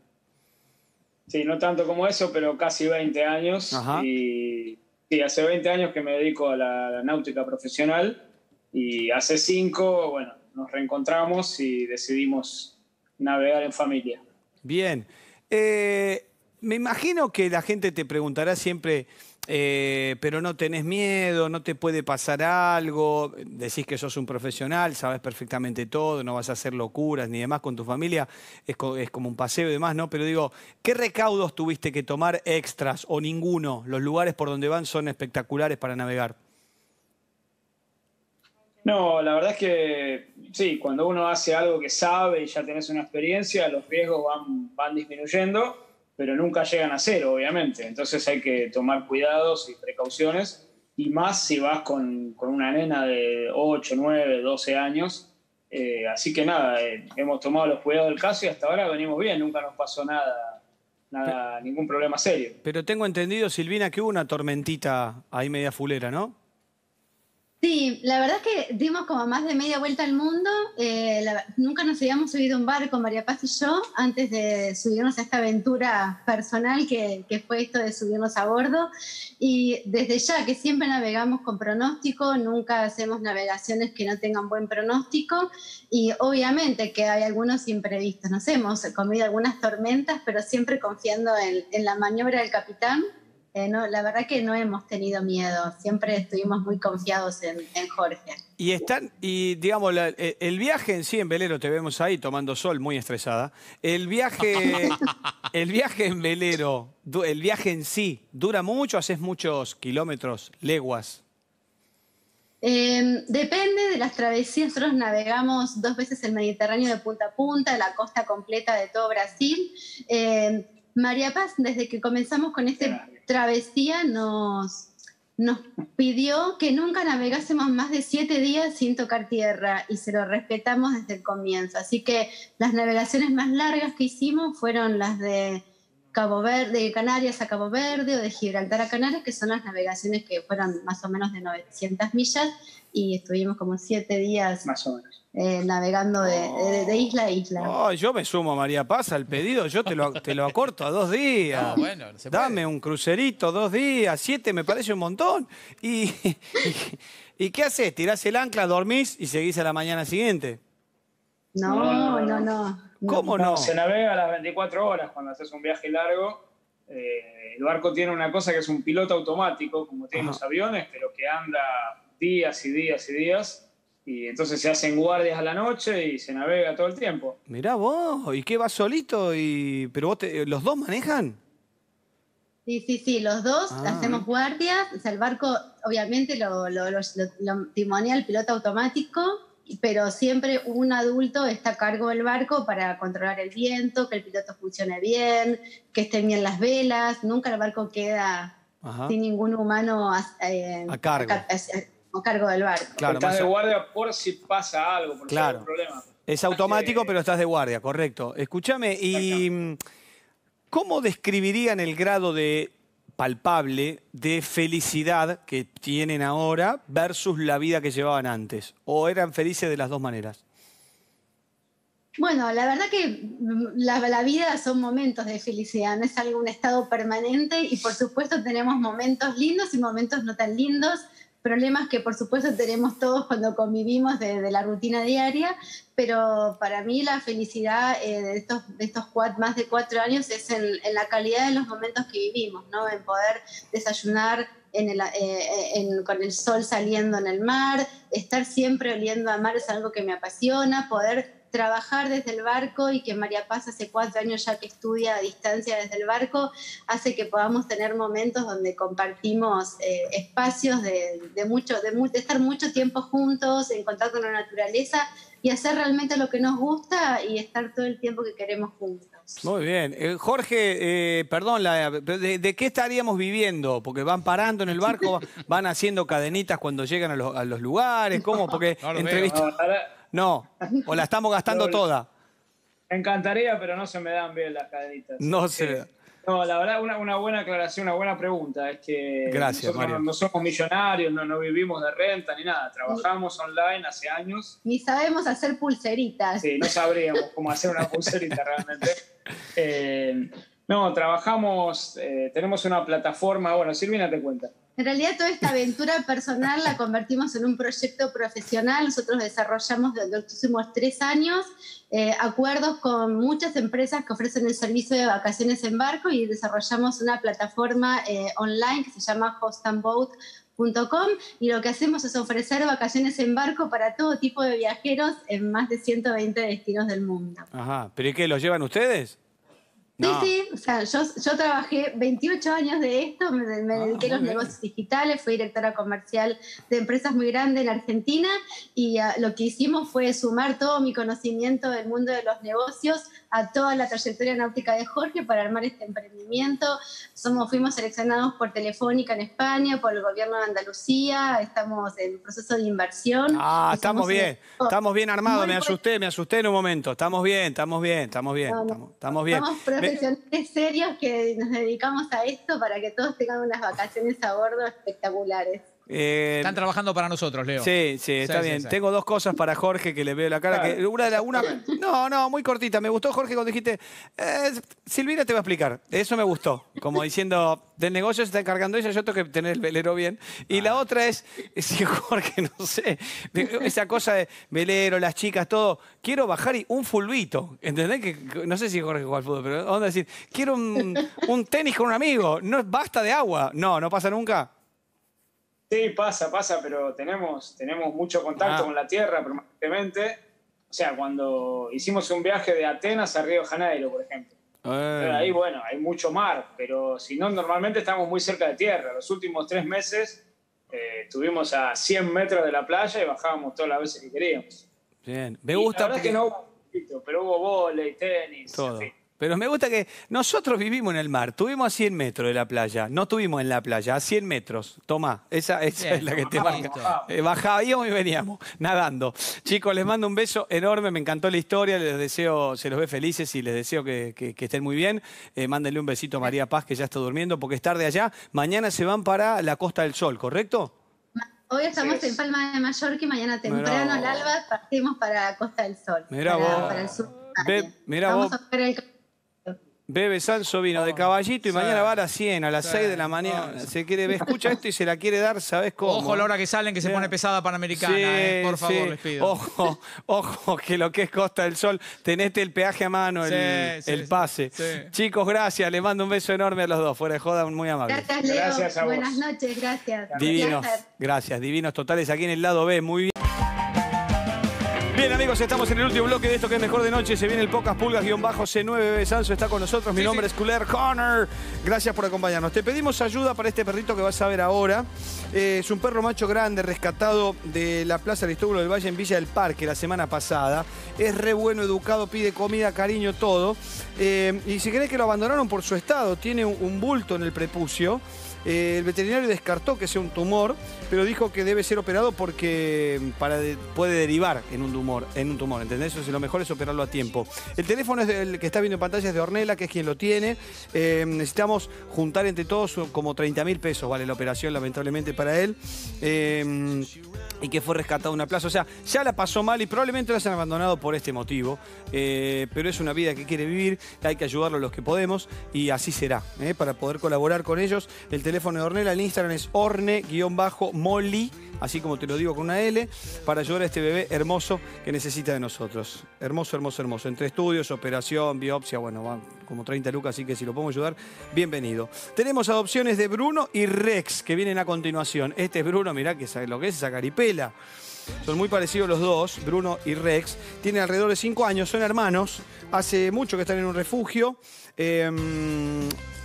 Sí, no tanto como eso, pero casi 20 años. Ajá. Y sí, hace 20 años que me dedico a la, la náutica profesional. Y hace 5, bueno, nos reencontramos y decidimos navegar en familia. Bien. Eh, me imagino que la gente te preguntará siempre, eh, pero no tenés miedo, no te puede pasar algo, decís que sos un profesional, sabes perfectamente todo, no vas a hacer locuras ni demás con tu familia, es, co- es como un paseo y demás, ¿no? Pero digo, ¿qué recaudos tuviste que tomar extras o ninguno? Los lugares por donde van son espectaculares para navegar. No, la verdad es que sí, cuando uno hace algo que sabe y ya tenés una experiencia, los riesgos van, van disminuyendo, pero nunca llegan a cero, obviamente. Entonces hay que tomar cuidados y precauciones. y más si vas con, con una nena de 8, 9, 12 años. Eh, así que nada, eh, hemos tomado los cuidados del caso y hasta ahora venimos bien, nunca nos pasó nada, nada ningún problema serio. Pero tengo entendido, Silvina, que hubo una tormentita ahí media fulera, ¿no? Sí, la verdad es que dimos como más de media vuelta al mundo. Eh, la- nunca nos habíamos subido a un barco, María Paz y yo, antes de subirnos a esta aventura personal que, que fue esto de subirnos a bordo. Y desde ya que siempre navegamos con pronóstico, nunca hacemos navegaciones que no tengan buen pronóstico. Y obviamente que hay algunos imprevistos. Nos hemos comido algunas tormentas, pero siempre confiando en, en la maniobra del capitán. Eh, no, la verdad que no hemos tenido miedo, siempre estuvimos muy confiados en, en Jorge. Y están, y digamos, la- e- el viaje en sí en velero, te vemos ahí tomando sol, muy estresada. El viaje, el viaje en velero, el viaje en sí, ¿dura mucho? ¿Haces muchos kilómetros, leguas? Eh, depende de las travesías, nosotros navegamos dos veces el Mediterráneo de punta a punta, la costa completa de todo Brasil. Eh, María Paz, desde que comenzamos con esta travesía, nos, nos pidió que nunca navegásemos más de siete días sin tocar tierra y se lo respetamos desde el comienzo. Así que las navegaciones más largas que hicimos fueron las de Cabo Verde, de Canarias a Cabo Verde o de Gibraltar a Canarias, que son las navegaciones que fueron más o menos de 900 millas y estuvimos como siete días eh, navegando de, de- de isla a isla. Oh, yo me sumo, María Paz, al pedido. Yo te lo, te lo acorto a dos días. No, bueno, se puede. Dame un crucerito, dos días, siete me parece un montón. ¿Y, y, y qué haces? ¿Tirás el ancla, dormís y seguís a la mañana siguiente? No, no, no. ¿Cómo no? Se navega a las 24 horas cuando haces un viaje largo. Eh, el barco tiene una cosa que es un piloto automático, como tienen los aviones, pero que anda días y días y días. Y entonces se hacen guardias a la noche y se navega todo el tiempo. Mirá vos, ¿y qué vas solito? Y... ¿Pero vos te- los dos manejan? Sí, sí, sí, los dos Ah. hacemos guardias. O sea, el barco obviamente lo, lo, lo- lo- lo timonea el piloto automático, pero siempre un adulto está a cargo del barco para controlar el viento, que el piloto funcione bien, que estén bien las velas. Nunca el barco queda Ajá. sin ningún humano a, eh, A cargo. a, a- a cargo del barco. Claro, Estás de guardia por si pasa algo, por Claro. si hay algún problema. Es automático, pero estás de guardia, correcto. Escúchame, ¿y cómo describirían el grado de palpable de felicidad que tienen ahora versus la vida que llevaban antes? ¿O eran felices de las dos maneras? Bueno, la verdad que la, la vida son momentos de felicidad, no es algo, un estado permanente y por supuesto tenemos momentos lindos y momentos no tan lindos, problemas que por supuesto tenemos todos cuando convivimos de, la rutina diaria, pero para mí la felicidad eh, de estos, de estos cuat- más de cuatro años es en, la calidad de los momentos que vivimos, ¿no? en poder desayunar en el, eh, en- con el sol saliendo en el mar, estar siempre oliendo a mar es algo que me apasiona, poder trabajar desde el barco y que María Paz hace cuatro años ya que estudia a distancia desde el barco, hace que podamos tener momentos donde compartimos eh, espacios de, de mucho, de, estar mucho tiempo juntos, en contacto con la naturaleza y hacer realmente lo que nos gusta y estar todo el tiempo que queremos juntos. Muy bien. Eh, Jorge, eh, perdón, la- de, de qué estaríamos viviendo? Porque van parando en el barco, van haciendo cadenitas cuando llegan a los, a los lugares, ¿cómo? Porque No lo entrevista- veo. No, o la estamos gastando No, toda. Me encantaría, pero no se me dan bien las cadenitas. No Eh, sé. No, la verdad, una, una buena aclaración, una buena pregunta. Es que Gracias, nosotros Mario. no, no somos millonarios, no, no vivimos de renta ni nada. Trabajamos online hace años. Ni sabemos hacer pulseritas. Sí, no sabríamos cómo hacer una pulserita realmente. Eh, no, trabajamos, eh, tenemos una plataforma. Bueno, Silvina te cuenta. En realidad toda esta aventura personal la convertimos en un proyecto profesional. Nosotros desarrollamos desde los últimos tres años eh, acuerdos con muchas empresas que ofrecen el servicio de vacaciones en barco y desarrollamos una plataforma eh, online que se llama hostandboat.com y lo que hacemos es ofrecer vacaciones en barco para todo tipo de viajeros en más de 120 destinos del mundo. Ajá. ¿Pero y qué? ¿Los llevan ustedes? No. Sí, sí, o sea, yo, yo trabajé 28 años de esto, me, me dediqué a los bien. negocios digitales, fui directora comercial de empresas muy grandes en Argentina y ah, lo que hicimos fue sumar todo mi conocimiento del mundo de los negocios a toda la trayectoria náutica de Jorge para armar este emprendimiento. Somos, fuimos seleccionados por Telefónica en España, por el gobierno de Andalucía, estamos en proceso de inversión. Ah, estamos un bien, estamos bien armados, muy me asusté, me asusté en un momento. Estamos bien, estamos bien, estamos bien, estamos, estamos bien. Me- profesionales serios que nos dedicamos a esto para que todos tengan unas vacaciones a bordo espectaculares. Eh, Están trabajando para nosotros, Leo. Sí, sí, está sí, bien. sí. Tengo dos cosas para Jorge que le veo la cara. Claro, que una de la, una, no, no, muy cortita. Me gustó, Jorge, cuando dijiste, eh, Silvina te va a explicar. Eso me gustó. Como diciendo, del negocio se está encargando ella, yo tengo que tener el velero bien. Y la otra es, si Jorge, no sé, esa cosa de velero, las chicas, todo. Quiero bajar y un fulbito. ¿Entendés? Que, no sé si Jorge juega al fútbol, pero vamos a decir, quiero un, un tenis con un amigo. No basta de agua. No, no pasa nunca. Sí, pasa, pasa, pero tenemos, tenemos mucho contacto Ah. con la tierra permanentemente. O sea, cuando hicimos un viaje de Atenas a Río de Janeiro, por ejemplo. Pero ahí, bueno, hay mucho mar, pero si no, normalmente estamos muy cerca de tierra. Los últimos tres meses eh, estuvimos a 100 metros de la playa y bajábamos todas las veces que queríamos. Bien. Me Y gusta La verdad es que no hubo poquito, pero hubo volei, tenis, Todo. en fin. Pero me gusta que nosotros vivimos en el mar, tuvimos a 100 metros de la playa, no estuvimos en la playa, a 100 metros. Tomá, esa, esa Bien, es la que te marca. Eh, bajábamos y veníamos, nadando. Chicos, les mando un beso enorme, me encantó la historia, les deseo, se los ve felices y les deseo que, que- que estén muy bien. Eh, mándenle un besito a María Paz, que ya está durmiendo, porque es tarde allá. Mañana se van para la Costa del Sol, ¿correcto? Hoy estamos Sí. en Palma de Mallorca y mañana temprano al alba partimos para la Costa del Sol. Mirá para, vos. para el sur. mirá Vamos vos. a ver el Bebe Salso vino de caballito y Sí. mañana va a las 100, a las Sí. 6 de la mañana. Se quiere, escucha esto y se la quiere dar, ¿sabes cómo? Ojo a la hora que salen, que se pone pesada Panamericana, Sí, eh, por favor, sí. les pido. Ojo, ojo, que lo que es Costa del Sol, tenete el peaje a mano, el, Sí, sí, el sí, pase. sí. Chicos, gracias, les mando un beso enorme a los dos, fuera de joda, muy amables. Gracias, Leo. Gracias a vos. Buenas noches, gracias. Divinos, Placer. gracias, divinos totales aquí en el lado B, muy bien. Bien amigos, estamos en el último bloque de esto que es mejor de noche. Se viene el Pocas Pulgas guion bajo C9 Bebe Sanso está con nosotros. Mi Sí, nombre sí. es Culer Connor. Gracias por acompañarnos. Te pedimos ayuda para este perrito que vas a ver ahora. Eh, es un perro macho grande rescatado de la Plaza Aristóbulo del Valle en Villa del Parque la semana pasada. Es re bueno, educado, pide comida, cariño, todo. Eh, y si querés que lo abandonaron por su estado, tiene un bulto en el prepucio. Eh, el veterinario descartó que sea un tumor, pero dijo que debe ser operado porque mm, puede derivar en un tumor, en un tumor, ¿entendés? Eso lo mejor es operarlo a tiempo. El teléfono es del que está viendo en pantalla es de Ornella, que es quien lo tiene. Eh, necesitamos juntar entre todos como 30 mil pesos, vale la operación, lamentablemente para él. Eh, y que fue rescatado una plaza. O sea, ya la pasó mal y probablemente la hayan abandonado por este motivo. Pero es una vida que quiere vivir, hay que ayudarlo los que podemos y así será. Para poder colaborar con ellos, el teléfono de Ornella, el Instagram es orne-molly, así como te lo digo con una L, para ayudar a este bebé hermoso que necesita de nosotros. Hermoso, hermoso, hermoso. Entre estudios, operación, biopsia, bueno, van como 30 lucas, así que si lo podemos ayudar, bienvenido. Tenemos adopciones de Bruno y Rex, que vienen a continuación. Este es Bruno, mirá que lo que es esa caripela. Son muy parecidos los dos, Bruno y Rex. Tienen alrededor de 5 años, son hermanos. Hace mucho que están en un refugio. eh,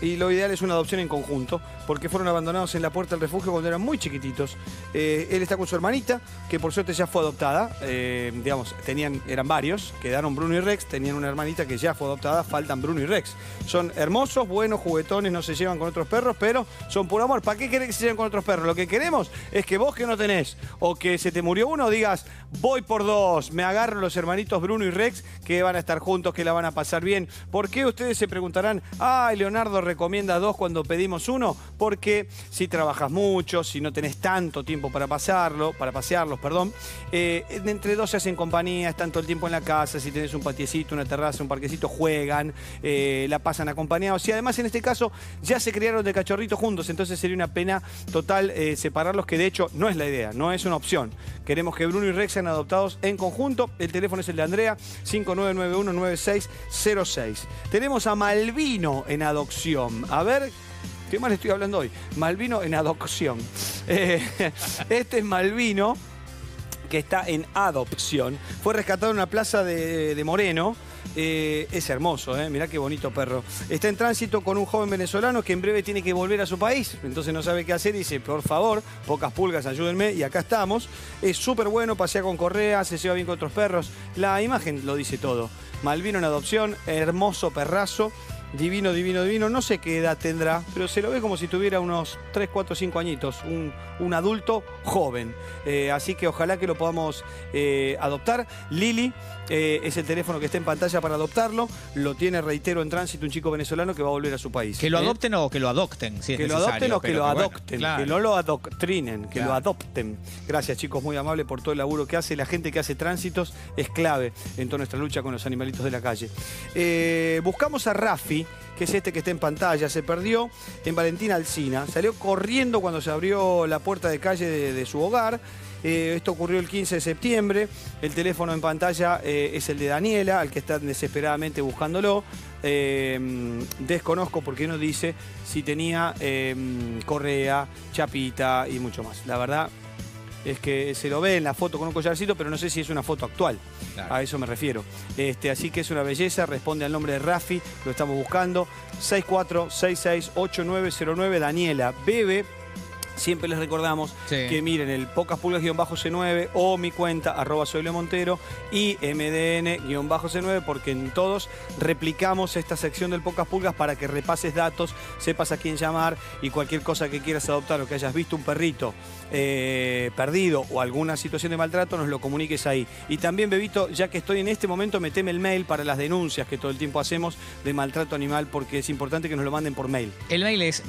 y lo ideal es una adopción en conjunto, porque fueron abandonados en la puerta del refugio cuando eran muy chiquititos. Eh, él está con su hermanita, que por suerte ya fue adoptada. Eh, digamos, tenían, eran varios, quedaron Bruno y Rex, tenían una hermanita que ya fue adoptada, faltan Bruno y Rex. Son hermosos, buenos, juguetones, no se llevan con otros perros, pero son puro amor. ¿Para qué querés que se lleven con otros perros? Lo que queremos es que vos que no tenés, o que se te murió uno, digas, voy por dos, me agarro los hermanitos Bruno y Rex, que van a estar juntos, que la van a pasar bien. ¿Por qué ustedes se preguntarán, ay, Leonardo recomienda dos cuando pedimos uno? Porque si trabajas mucho, si no tenés tanto tiempo para pasarlo, para pasearlos, perdón, eh, entre dos se hacen compañía, están todo el tiempo en la casa, si tenés un patiecito, una terraza, un parquecito, juegan, eh, la pasan acompañados. Y además en este caso ya se criaron de cachorrito juntos, entonces sería una pena total eh, separarlos, que de hecho no es la idea, no es una opción. Que Bruno y Rex sean adoptados en conjunto. El teléfono es el de Andrea, 5991-9606. Tenemos a Malvino en adopción. A ver, ¿qué mal estoy hablando hoy? Malvino en adopción. Eh, este es Malvino que está en adopción. Fue rescatado en una plaza de, de Moreno. Eh, es hermoso, ¿eh? mirá qué bonito perro. Está en tránsito con un joven venezolano que en breve tiene que volver a su país, entonces no sabe qué hacer y dice, por favor, pocas pulgas, ayúdenme, y acá estamos. Es súper bueno, pasea con correa, se lleva bien con otros perros. La imagen lo dice todo. Malvino en adopción, hermoso perrazo. Divino, divino, divino. No sé qué edad tendrá, pero se lo ve como si tuviera unos 3, 4, 5 añitos. Un, adulto joven. Eh, así que ojalá que lo podamos eh, adoptar. Lili eh, es el teléfono que está en pantalla para adoptarlo. Lo tiene, reitero, en tránsito un chico venezolano que va a volver a su país. Que lo ¿eh? adopten o que lo adopten, si es que lo adopten o que lo adopten, claro. que no lo adoctrinen, que Claro. lo adopten. Gracias chicos, muy amable por todo el laburo que hace. La gente que hace tránsitos es clave en toda nuestra lucha con los animalitos de la calle. Eh, buscamos a Rafi, que es este que está en pantalla. Se perdió en Valentina Alcina. Salió corriendo cuando se abrió la puerta de calle de, de su hogar. Eh, esto ocurrió el 15 de septiembre. El teléfono en pantalla eh, es el de Daniela, al que está desesperadamente buscándolo. Eh, desconozco porque no dice si tenía eh, correa, chapita y mucho más. La verdad es que se lo ve en la foto con un collarcito, pero no sé si es una foto actual. Claro. A eso me refiero. Este, así que es una belleza, responde al nombre de Rafi, lo estamos buscando. 64668909 Daniela Bebe. Siempre les recordamos Sí. que miren el pocas pulgas-c9 o mi cuenta arroba soy Leo Montero y mdn-c9 porque en todos replicamos esta sección del pocas pulgas para que repases datos, sepas a quién llamar y cualquier cosa que quieras adoptar o que hayas visto un perrito eh, perdido o alguna situación de maltrato nos lo comuniques ahí. Y también, Bebito, ya que estoy en este momento, meteme el mail para las denuncias que todo el tiempo hacemos de maltrato animal porque es importante que nos lo manden por mail. El mail es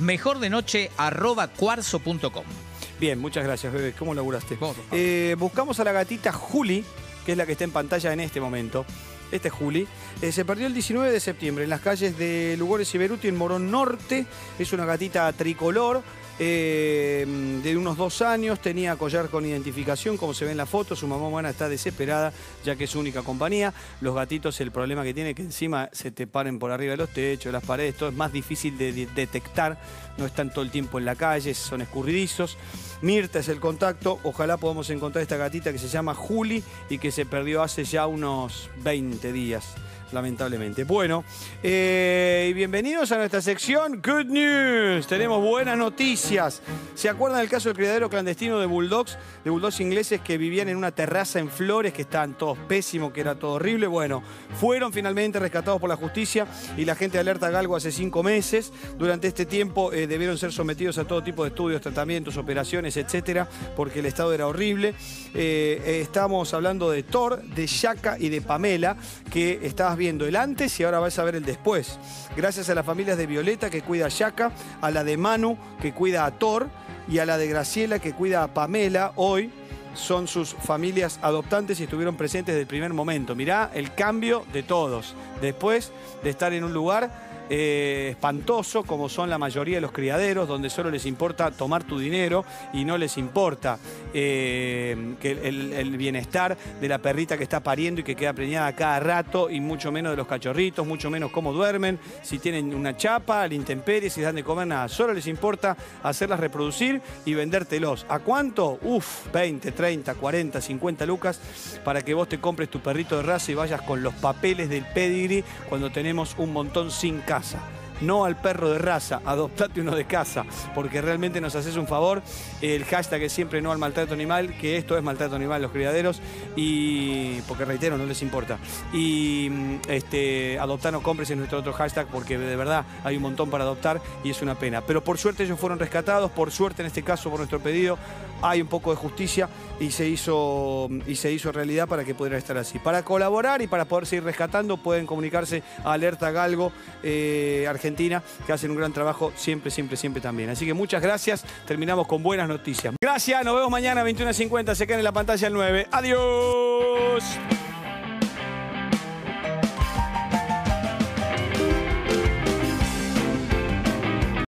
Bien, muchas gracias, bebé. ¿Cómo laburaste? Eh, buscamos a la gatita Juli, que es la que está en pantalla en este momento. Este es Juli. Eh, se perdió el 19 de septiembre en las calles de Lugores y Beruti, en Morón Norte. Es una gatita tricolor. Eh, de unos dos años, tenía collar con identificación, como se ve en la foto, su mamá humana está desesperada, ya que es su única compañía. Los gatitos, el problema que tiene es que encima se te paren por arriba de los techos, las paredes, todo es más difícil de de- detectar, no están todo el tiempo en la calle, son escurridizos. Mirta es el contacto, ojalá podamos encontrar esta gatita que se llama Juli y que se perdió hace ya unos 20 días. Lamentablemente. Bueno, eh, y bienvenidos a nuestra sección Good News. Tenemos buenas noticias. ¿Se acuerdan del caso del criadero clandestino de bulldogs, de bulldogs ingleses que vivían en una terraza en Flores, que estaban todos pésimos, que era todo horrible? Bueno, fueron finalmente rescatados por la justicia y la gente Alerta Galgo hace cinco meses. Durante este tiempo eh, debieron ser sometidos a todo tipo de estudios, tratamientos, operaciones, etcétera, porque el estado era horrible. Eh, estamos hablando de Thor, de Shaka y de Pamela, que estabas viendo el antes y ahora vas a ver el después. Gracias a las familias de Violeta que cuida a Shaka, a la de Manu que cuida a Thor y a la de Graciela que cuida a Pamela hoy. Son sus familias adoptantes y estuvieron presentes desde el primer momento. Mirá el cambio de todos. Después de estar en un lugar eh, espantoso, como son la mayoría de los criaderos, donde solo les importa tomar tu dinero y no les importa eh, que el, el bienestar de la perrita que está pariendo y que queda preñada cada rato, y mucho menos de los cachorritos, mucho menos cómo duermen, si tienen una chapa, al intemperie, si dan de comer nada. Solo les importa hacerlas reproducir y vendértelos. ¿A cuánto? Uf, 20, 30, 40, 50 lucas para que vos te compres tu perrito de raza y vayas con los papeles del pedigree cuando tenemos un montón sin casa. No al perro de raza, adoptate uno de casa, porque realmente nos haces un favor. El hashtag es siempre no al maltrato animal, que esto es maltrato animal, los criaderos, y porque reitero, no les importa. Y mm, este, adoptanos compres es nuestro otro hashtag, porque de verdad hay un montón para adoptar y es una pena. Pero por suerte ellos fueron rescatados, por suerte en este caso por nuestro pedido hay un poco de justicia y se hizo y se hizo realidad para que pudiera estar así. Para colaborar y para poder seguir rescatando pueden comunicarse a Alerta Galgo eh, Argentina, que hacen un gran trabajo siempre, siempre, siempre también. Así que muchas gracias. Terminamos con buenas noticias. Gracias, nos vemos mañana a 21.50. Se queda en la pantalla el 9. Adiós.